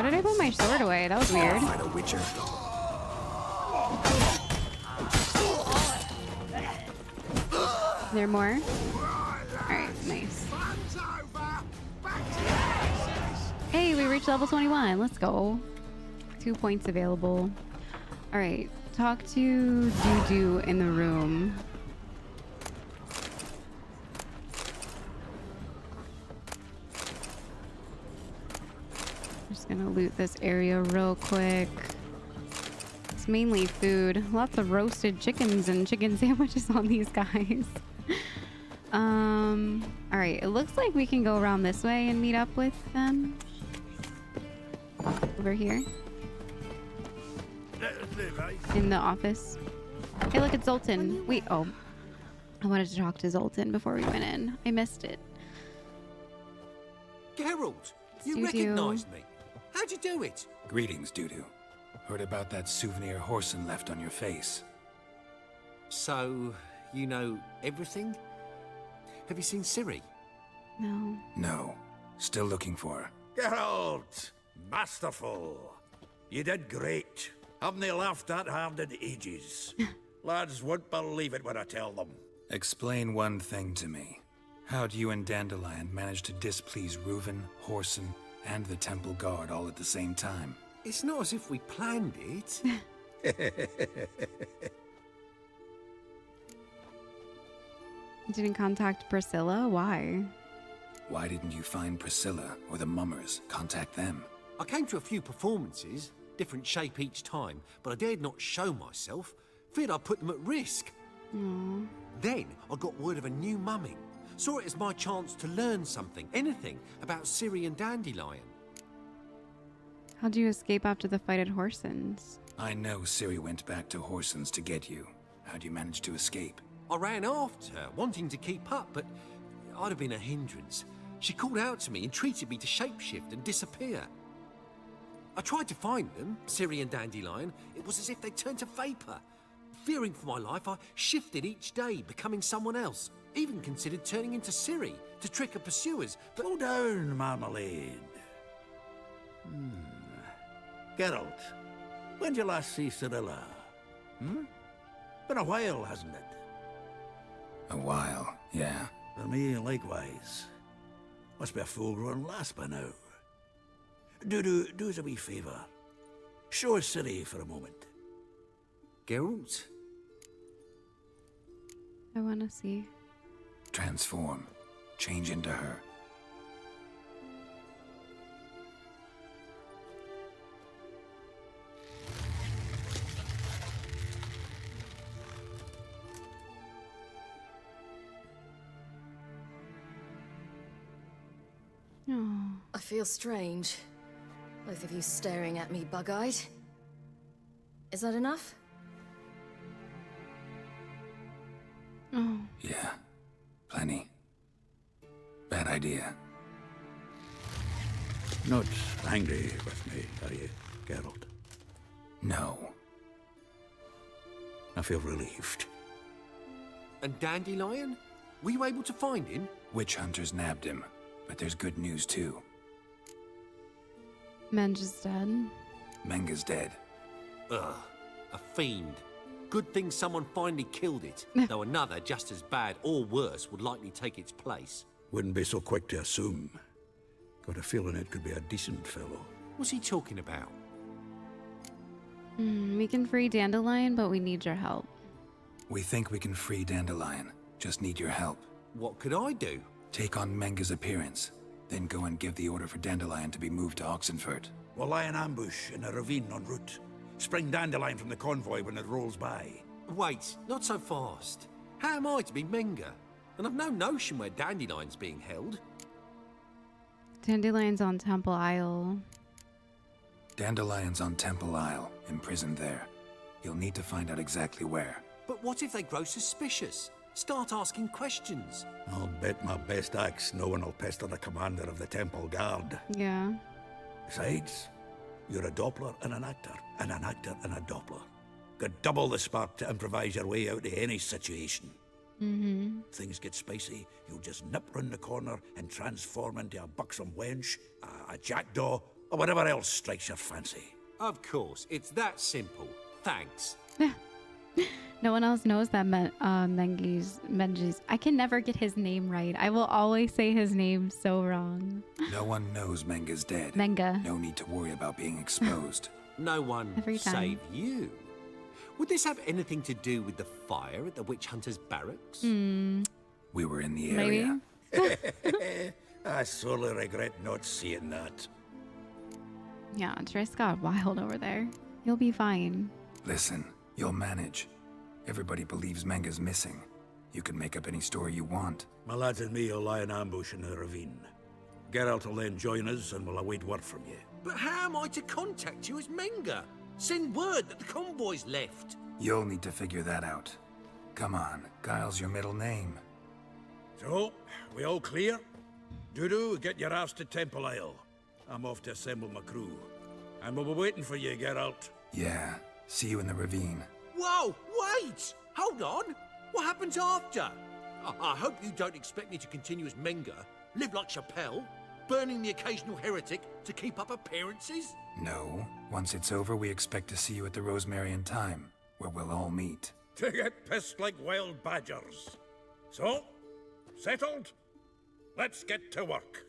Why did I put my sword away? That was weird. Fight a witcher. There more? Alright, nice. Hey, we reached level 21. Let's go. Two points available. Alright, talk to Dudu in the room. Gonna loot this area real quick. It's mainly food. Lots of roasted chickens and chicken <laughs> sandwiches on these guys. <laughs> um, all right. It looks like we can go around this way and meet up with them. Over here Let us live, in the office. Hey, look, it's Zoltan. Wait, oh. I wanted to talk to Zoltan before we went in. I missed it. Geralt, you Dudu. recognised me. How'd you do it? Greetings, Dudu. Heard about that souvenir Whoreson left on your face. So, you know everything? Have you seen Ciri? No. No. Still looking for her. Geralt, masterful. You did great. Haven't they laughed that hard in ages? <laughs> Lads won't believe it when I tell them. Explain one thing to me. How'd you and Dandelion manage to displease Reuven, Whoreson, and the Temple Guard all at the same time? It's not as if we planned it. <laughs> You didn't contact Priscilla? Why? Why didn't you find Priscilla or the Mummers? Contact them. I came to a few performances, different shape each time, but I dared not show myself. Feared I'd put them at risk. Aww. Then I got word of a new mumming, Saw it as my chance to learn something, anything, about Ciri and Dandelion. How'd you escape after the fight at Whoreson's? I know Ciri went back to Whoreson's to get you. How'd you manage to escape? I ran after her, wanting to keep up, but I'd have been a hindrance. She called out to me, entreated me to shapeshift and disappear. I tried to find them, Ciri and Dandelion. It was as if they turned to vapor. Fearing for my life, I shifted each day, becoming someone else. Even considered turning into Ciri to trick her pursuers, but... Slow down, Marmalade. Hmm. Geralt, when did you last see Cirilla? Hmm? Been a while, hasn't it? A while, yeah. For me, likewise. Must be a full-grown lass by now. Do, do, do us a wee favour. Show us Ciri for a moment. Geralt? I want to see. Transform. Change into her. Oh. I feel strange. Both of you staring at me bug-eyed. Is that enough? Oh. Yeah. Plenty. Bad idea. Not angry with me, are you, Geralt? No. I feel relieved. And Dandelion? Were you able to find him? Witch hunters nabbed him, but there's good news too. Menge is dead. Menge's dead. Ugh, a fiend. Good thing someone finally killed it, <laughs> though another just as bad or worse would likely take its place. Wouldn't be so quick to assume. Got a feeling it could be a decent fellow. What's he talking about? Hmm, we can free Dandelion, but we need your help. We think we can free Dandelion. Just need your help. What could I do? Take on Menge's appearance. Then go and give the order for Dandelion to be moved to Oxenfurt. We'll lie in ambush in a ravine en route. Spring Dandelion from the convoy when it rolls by. Wait, not so fast. How am I to be Menge? And I've no notion where Dandelion's being held. Dandelion's on Temple Isle. Dandelion's on Temple Isle, imprisoned there. You'll need to find out exactly where. But what if they grow suspicious? Start asking questions. I'll bet my best axe no one will pester the commander of the Temple Guard. Yeah. Besides, you're a Doppler and an actor, and an actor and a Doppler. Got double the spark to improvise your way out of any situation. Mm-hmm. Things get spicy, you'll just nip round the corner and transform into a buxom wench, a, a jackdaw, or whatever else strikes your fancy. Of course, it's that simple. Thanks. <laughs> No one else knows that Me- uh, Mengi's Mengi's. I can never get his name right. I will always say his name so wrong. No one knows Menga's dead. Menga. No need to worry about being exposed. No one Every time. save you. Would this have anything to do with the fire at the witch hunter's barracks? Hmm. we were in the Maybe. area. <laughs> I sorely regret not seeing that. Yeah, Triss got wild over there. You'll be fine. Listen, you'll manage. Everybody believes Menge's missing. You can make up any story you want. My lads and me will lie in ambush in the ravine. Geralt will then join us and we'll await word from you. But how am I to contact you as Menge? Send word that the convoy's left. You'll need to figure that out. Come on, Guile's your middle name. So, we all clear? Dudu, get your ass to Temple Isle. I'm off to assemble my crew. And we'll be waiting for you, Geralt. Yeah, see you in the ravine. Whoa, wait! Hold on! What happens after? I, I hope you don't expect me to continue as Menge, live like Chappelle, burning the occasional heretic to keep up appearances? No, once it's over, we expect to see you at the Rosemary and Thyme, where we'll all meet. To get pissed like wild badgers. So, settled? Let's get to work.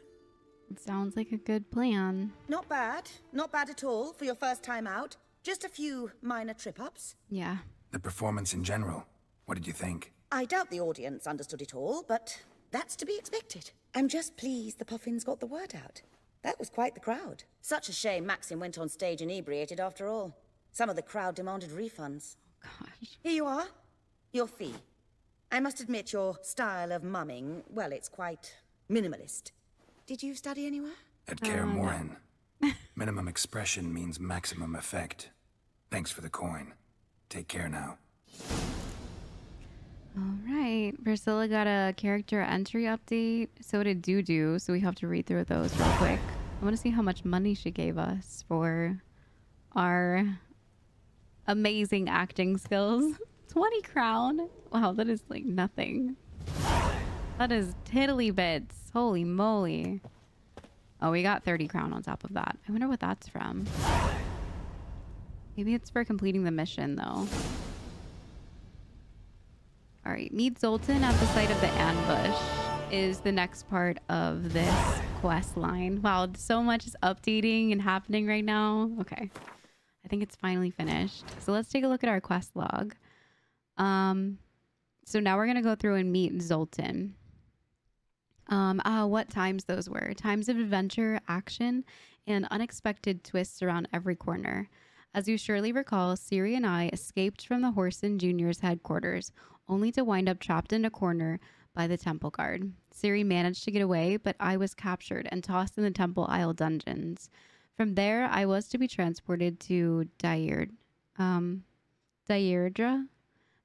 It sounds like a good plan. Not bad. Not bad at all for your first time out. Just a few minor trip-ups. Yeah. The performance in general, what did you think? I doubt the audience understood it all, but that's to be expected. I'm just pleased the Puffins got the word out. That was quite the crowd. Such a shame Maxim went on stage inebriated after all. Some of the crowd demanded refunds. Oh, gosh. Here you are. Your fee. I must admit your style of mumming, well, it's quite minimalist. Did you study anywhere? At Kaer uh, Morhen, <laughs> minimum expression means maximum effect. Thanks for the coin. Take care now. All right. Priscilla got a character entry update. So did Dudu. So we have to read through those real quick. I want to see how much money she gave us for our amazing acting skills. <laughs> 20 crown. Wow, that is like nothing. That is tiddly bits. Holy moly. Oh, we got 30 crown on top of that. I wonder what that's from. Maybe it's for completing the mission, though. All right, meet Zoltan at the site of the ambush is the next part of this quest line. Wow, so much is updating and happening right now. Okay, I think it's finally finished. So let's take a look at our quest log. Um, so now we're gonna go through and meet Zoltan. Um, ah, what times those were? Times of adventure, action, and unexpected twists around every corner. As you surely recall, Ciri and I escaped from the Whoreson Junior's headquarters, only to wind up trapped in a corner by the temple guard. Ciri managed to get away, but I was captured and tossed in the Temple Isle dungeons. From there, I was to be transported to Dairdre, um, Dairdre,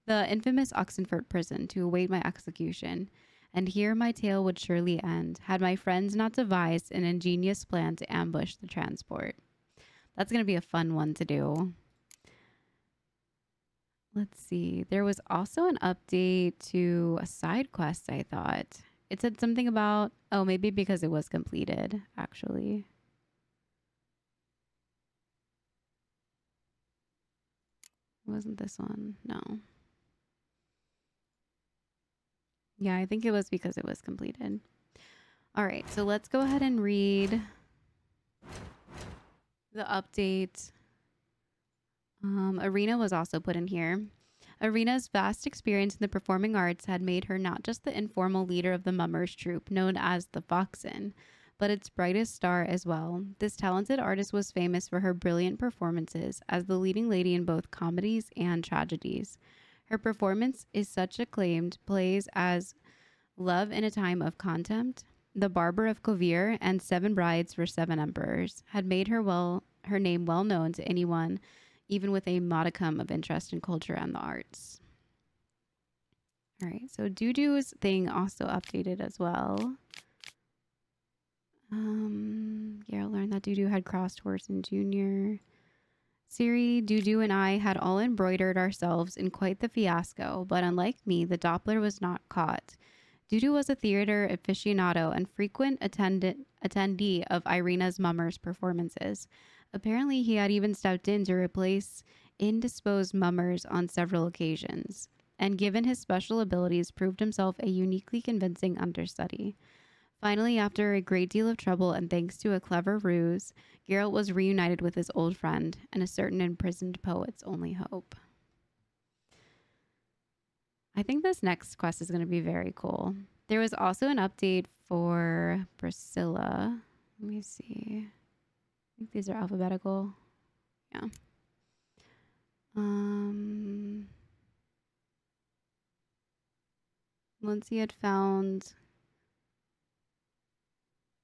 the infamous Oxenfurt prison, to await my execution. And here my tale would surely end, had my friends not devised an ingenious plan to ambush the transport. That's going to be a fun one to do. Let's see. There was also an update to a side quest, I thought. It said something about, oh, maybe because it was completed, actually. Wasn't this one? No. Yeah, I think it was because it was completed. All right, so let's go ahead and read the update. Um, Irina was also put in here. Irina's vast experience in the performing arts had made her not just the informal leader of the Mummers troupe known as the Foxen, but its brightest star as well. This talented artist was famous for her brilliant performances as the leading lady in both comedies and tragedies. Her performance is such acclaimed plays as Love in a Time of Contempt, The Barber of Kovir, and Seven Brides for Seven Emperors had made her well her name well known to anyone, even with a modicum of interest in culture and the arts. All right, so Dudu's thing also updated as well. Um, Garrett learned that Dudu had crossed Whoreson Jr. Ciri, Dudu, and I had all embroidered ourselves in quite the fiasco, but unlike me, the Doppler was not caught. Dudu was a theater aficionado and frequent attendant, attendee of Irina's Mummers performances. Apparently, he had even stepped in to replace indisposed Mummers on several occasions, and given his special abilities, proved himself a uniquely convincing understudy. Finally, after a great deal of trouble and thanks to a clever ruse, Geralt was reunited with his old friend and a certain imprisoned poet's only hope. I think this next quest is going to be very cool. There was also an update for Priscilla. Let me see. Think these are alphabetical. Yeah. Um, once he had found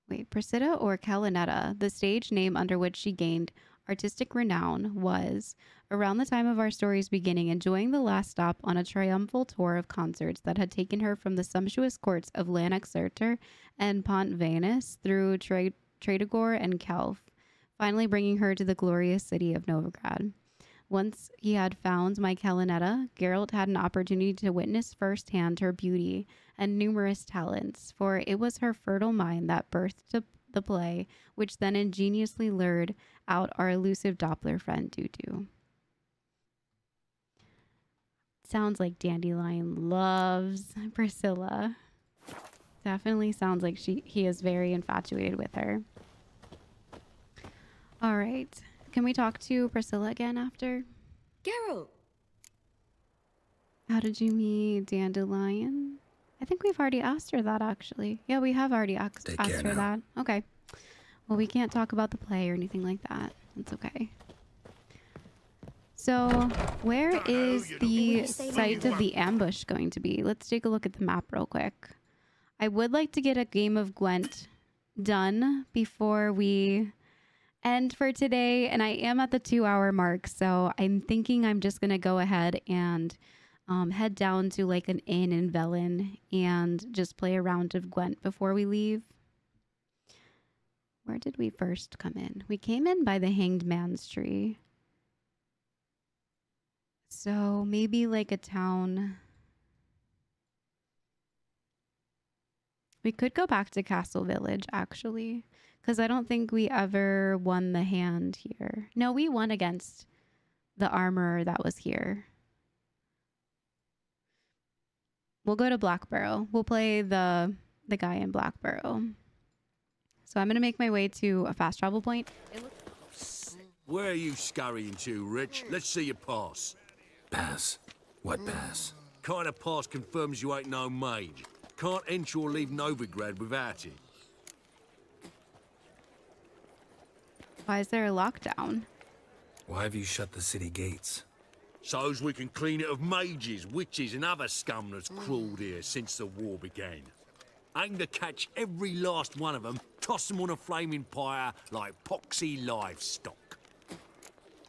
wait, Priscilla or Calinetta, the stage name under which she gained artistic renown, was, around the time of our story's beginning, enjoying the last stop on a triumphal tour of concerts that had taken her from the sumptuous courts of Lan Exeter and Pont Vanis through Tra- and Kelf, finally bringing her to the glorious city of Novigrad. Once he had found my Calinetta, Geralt had an opportunity to witness firsthand her beauty and numerous talents, for it was her fertile mind that birthed the play, which then ingeniously lured out our elusive Doppler friend Dudu. Sounds like Dandelion loves Priscilla. Definitely sounds like she he is very infatuated with her. All right. Can we talk to Priscilla again after? Geralt! How did you meet Dandelion? I think we've already asked her that actually. Yeah, we have already asked, asked her now. that. Okay. Well, we can't talk about the play or anything like that. It's okay. So, where is the site of the ambush going to be? Let's take a look at the map real quick. I would like to get a game of Gwent done before we end for today. And I am at the two hour mark. So I'm thinking I'm just going to go ahead and um, head down to like an inn in Velen and just play a round of Gwent before we leave. Where did we first come in? We came in by the Hanged Man's Tree. So maybe like a town. We could go back to Castle Village actually, because I don't think we ever won the hand here. No, we won against the armorer that was here. We'll go to Blackbough. We'll play the the guy in Blackbough. So I'm gonna make my way to a fast travel point. Where are you scurrying to, Rich? Let's see your pass. Pass? What pass? Kind of pass confirms you ain't no mage. Can't enter or leave Novigrad without it. Why is there a lockdown? Why have you shut the city gates? So's we can clean it of mages, witches, and other scum that's crawled here since the war began. Aim to catch every last one of them, toss them on a flaming pyre like poxy livestock.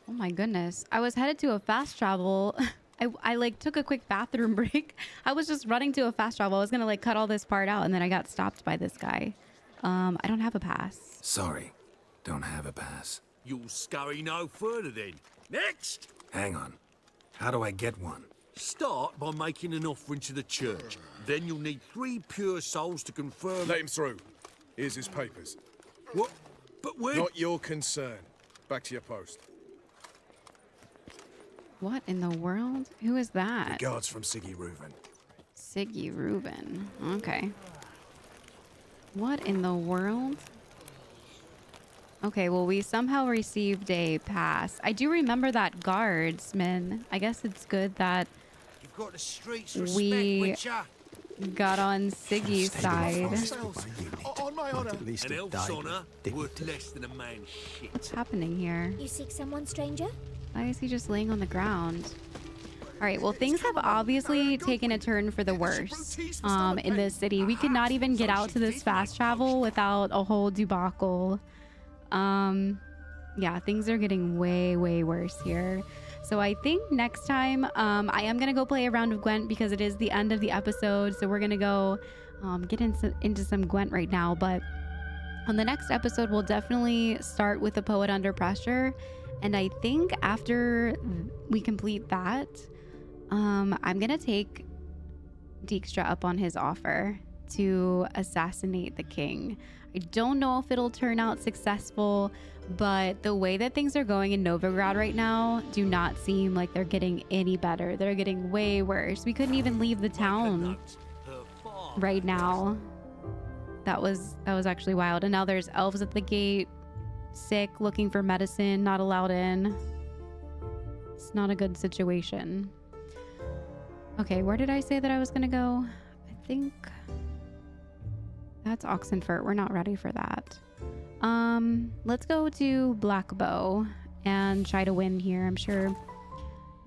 Oh my goodness. I was headed to a fast travel. <laughs> I, I like took a quick bathroom <laughs> break. I was just running to a fast travel. I was gonna like cut all this part out and then I got stopped by this guy. Um, I don't have a pass. Sorry, don't have a pass. You'll scurry no further then. Next! Hang on. How do I get one? Start by making an offering to the church. Then you'll need three pure souls to confirm... Let him through. Here's his papers. What? But where... Not your concern. Back to your post. What in the world? Who is that? Guards from Sigi Reuven. Sigi Reuven. Okay. What in the world? Okay, well, we somehow received a pass. I do remember that guardsman. I guess it's good that You've got the streets respect, we Witcher. got on Sigi's side. On my honor. An elf's honour worth less than a man's shit. What's happening here? You seek someone, stranger? Why is he just laying on the ground? All right, well, things have obviously taken a turn for the worse um, in this city. We could not even get out to this fast travel without a whole debacle. Um, yeah, things are getting way, way worse here. So I think next time um, I am going to go play a round of Gwent because it is the end of the episode. So we're going to go um, get into, into some Gwent right now. But on the next episode, we'll definitely start with the Poet Under Pressure. And I think after we complete that, um, I'm going to take Dijkstra up on his offer to assassinate the king. I don't know if it'll turn out successful, but the way that things are going in Novigrad right now do not seem like they're getting any better. They're getting way worse. We couldn't even leave the town right now. That was that was actually wild. And now there's elves at the gate, sick, looking for medicine, not allowed in. It's not a good situation. Okay, where did I say that I was gonna go? I think that's Oxenfurt. We're not ready for that. Um, let's go to Blackbough and try to win here. I'm sure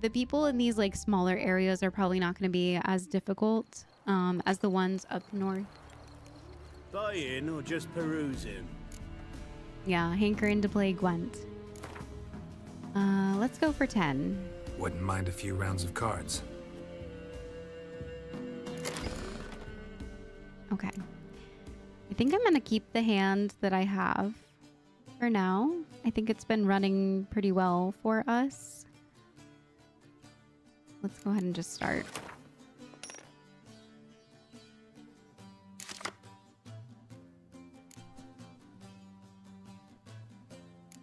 the people in these like smaller areas are probably not going to be as difficult um, as the ones up north. Buying or just perusing? Yeah, hankering to play Gwent. Uh, let's go for 10. Wouldn't mind a few rounds of cards. Think I'm going to keep the hand that I have for now. I think it's been running pretty well for us. Let's go ahead and just start.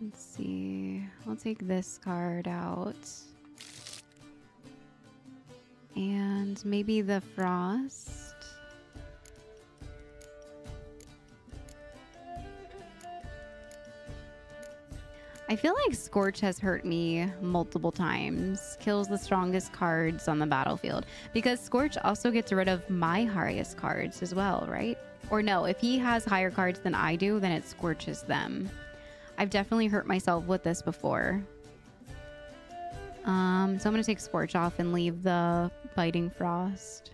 Let's see. I'll take this card out. And maybe the frost. I feel like Scorch has hurt me multiple times. Kills the strongest cards on the battlefield. Because Scorch also gets rid of my highest cards as well, right? Or no, if he has higher cards than I do, then it scorches them. I've definitely hurt myself with this before. Um, so I'm gonna take Scorch off and leave the Biting Frost.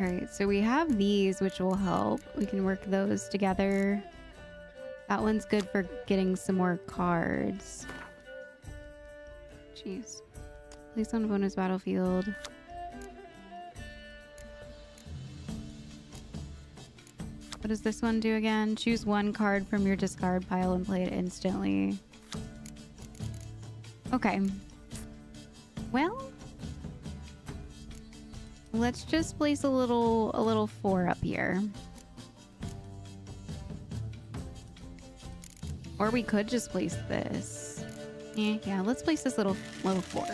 All right, so we have these, which will help. We can work those together. That one's good for getting some more cards. Jeez. Place on bonus battlefield. What does this one do again? Choose one card from your discard pile and play it instantly. Okay. Well, let's just place a little a little four up here. Or we could just place this. Yeah, yeah, let's place this little little four.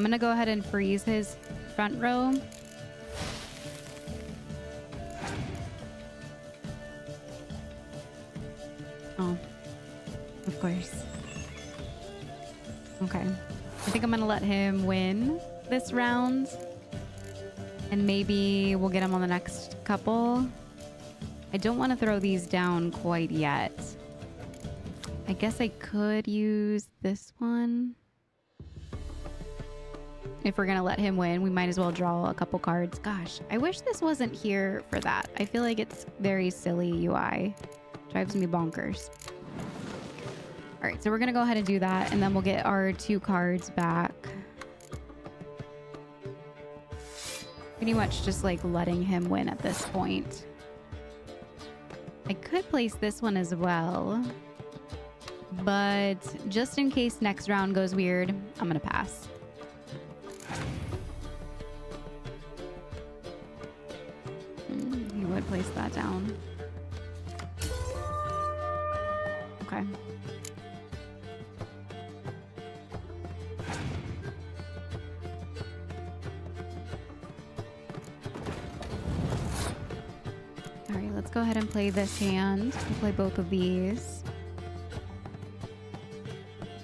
I'm gonna go ahead and freeze his front row. Oh, of course. Okay. I think I'm gonna let him win this round. And maybe we'll get him on the next couple. I don't want to throw these down quite yet. I guess I could use this one. If we're gonna let him win, we might as well draw a couple cards. Gosh, I wish this wasn't here for that. I feel like it's very silly UI. Drives me bonkers. All right, so we're gonna go ahead and do that, and then we'll get our two cards back. Pretty much just like letting him win at this point. I could place this one as well. But just in case next round goes weird, I'm gonna pass. Would place that down. Okay. All right, let's go ahead and play this hand. We'll play both of these.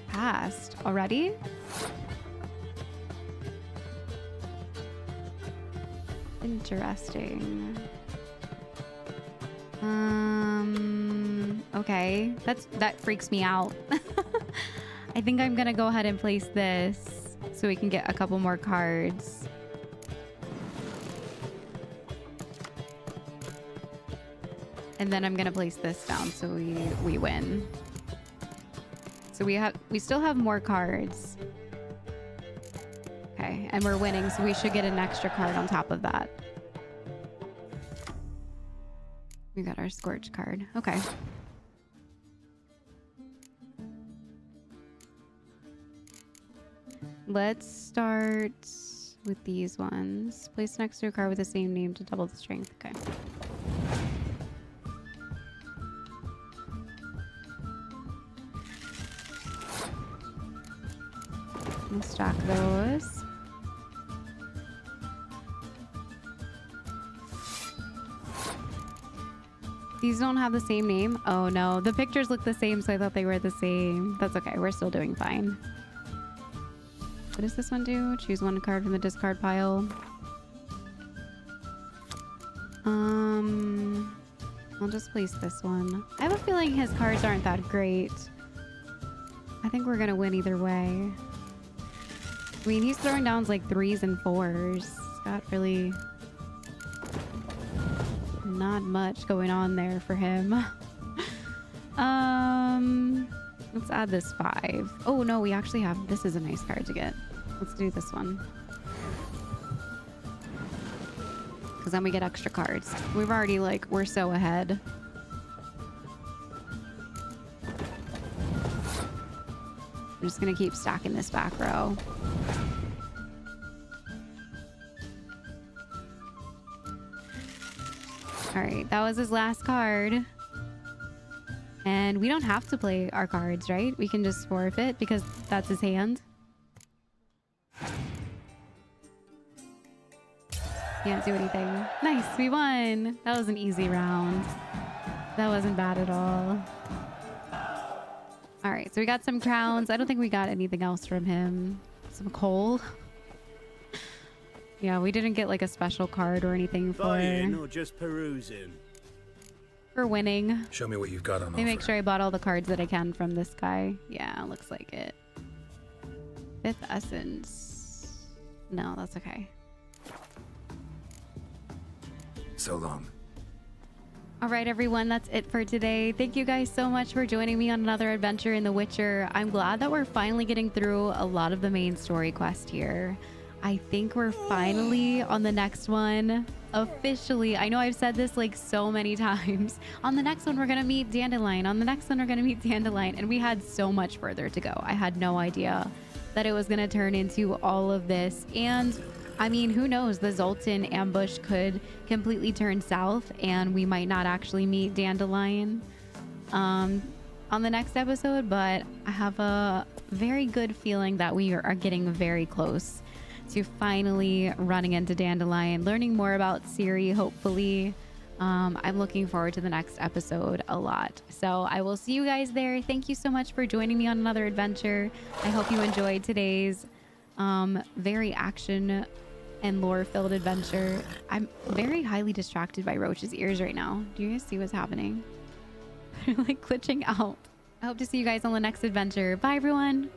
Passed already? Interesting. Okay. That's that freaks me out. <laughs> I think I'm gonna go ahead and place this so we can get a couple more cards. And then I'm gonna place this down so we we win. So we have we still have more cards. Okay, and we're winning, so we should get an extra card on top of that. We got our Scorch card. Okay. Let's start with these ones. Place next to a card with the same name to double the strength. Okay. We'll stack those. These don't have the same name. Oh no, the pictures look the same, so I thought they were the same. That's okay, we're still doing fine. What does this one do? Choose one card from the discard pile. Um, I'll just place this one. I have a feeling his cards aren't that great. I think we're gonna win either way. I mean, he's throwing down like threes and fours. Got really not much going on there for him. <laughs> um, let's add this five. Oh no, we actually have. This is a nice card to get. Let's do this one. Because then we get extra cards. We've already like we're so ahead. I'm just gonna keep stacking this back row. All right, that was his last card. And we don't have to play our cards, right? We can just forfeit because that's his hand. Can't do anything. Nice, we won. That was an easy round. That wasn't bad at all. All right, so we got some crowns. I don't think we got anything else from him. Some coal. <laughs> Yeah, we didn't get like a special card or anything for Buying or just perusing? For winning. Show me what you've got on Let me make sure I bought all the cards that I can from this guy. Yeah, looks like it. Fifth essence. No, that's okay. So long. All right, everyone, that's it for today. Thank you guys so much for joining me on another adventure in The Witcher. I'm glad that we're finally getting through a lot of the main story quest here. I think we're finally on the next one officially. I know I've said this like so many <laughs> times. On the next one, we're going to meet Dandelion. On the next one, we're going to meet Dandelion. And we had so much further to go. I had no idea that it was going to turn into all of this. And I mean, who knows? The Zoltan ambush could completely turn south and we might not actually meet Dandelion um, on the next episode, but I have a very good feeling that we are getting very close to finally running into Dandelion, learning more about Ciri, hopefully. Um, I'm looking forward to the next episode a lot. So I will see you guys there. Thank you so much for joining me on another adventure. I hope you enjoyed today's um, very action and lore filled adventure. I'm very highly distracted by Roach's ears right now. Do you guys see what's happening? <laughs> They're like glitching out. I hope to see you guys on the next adventure. Bye, everyone.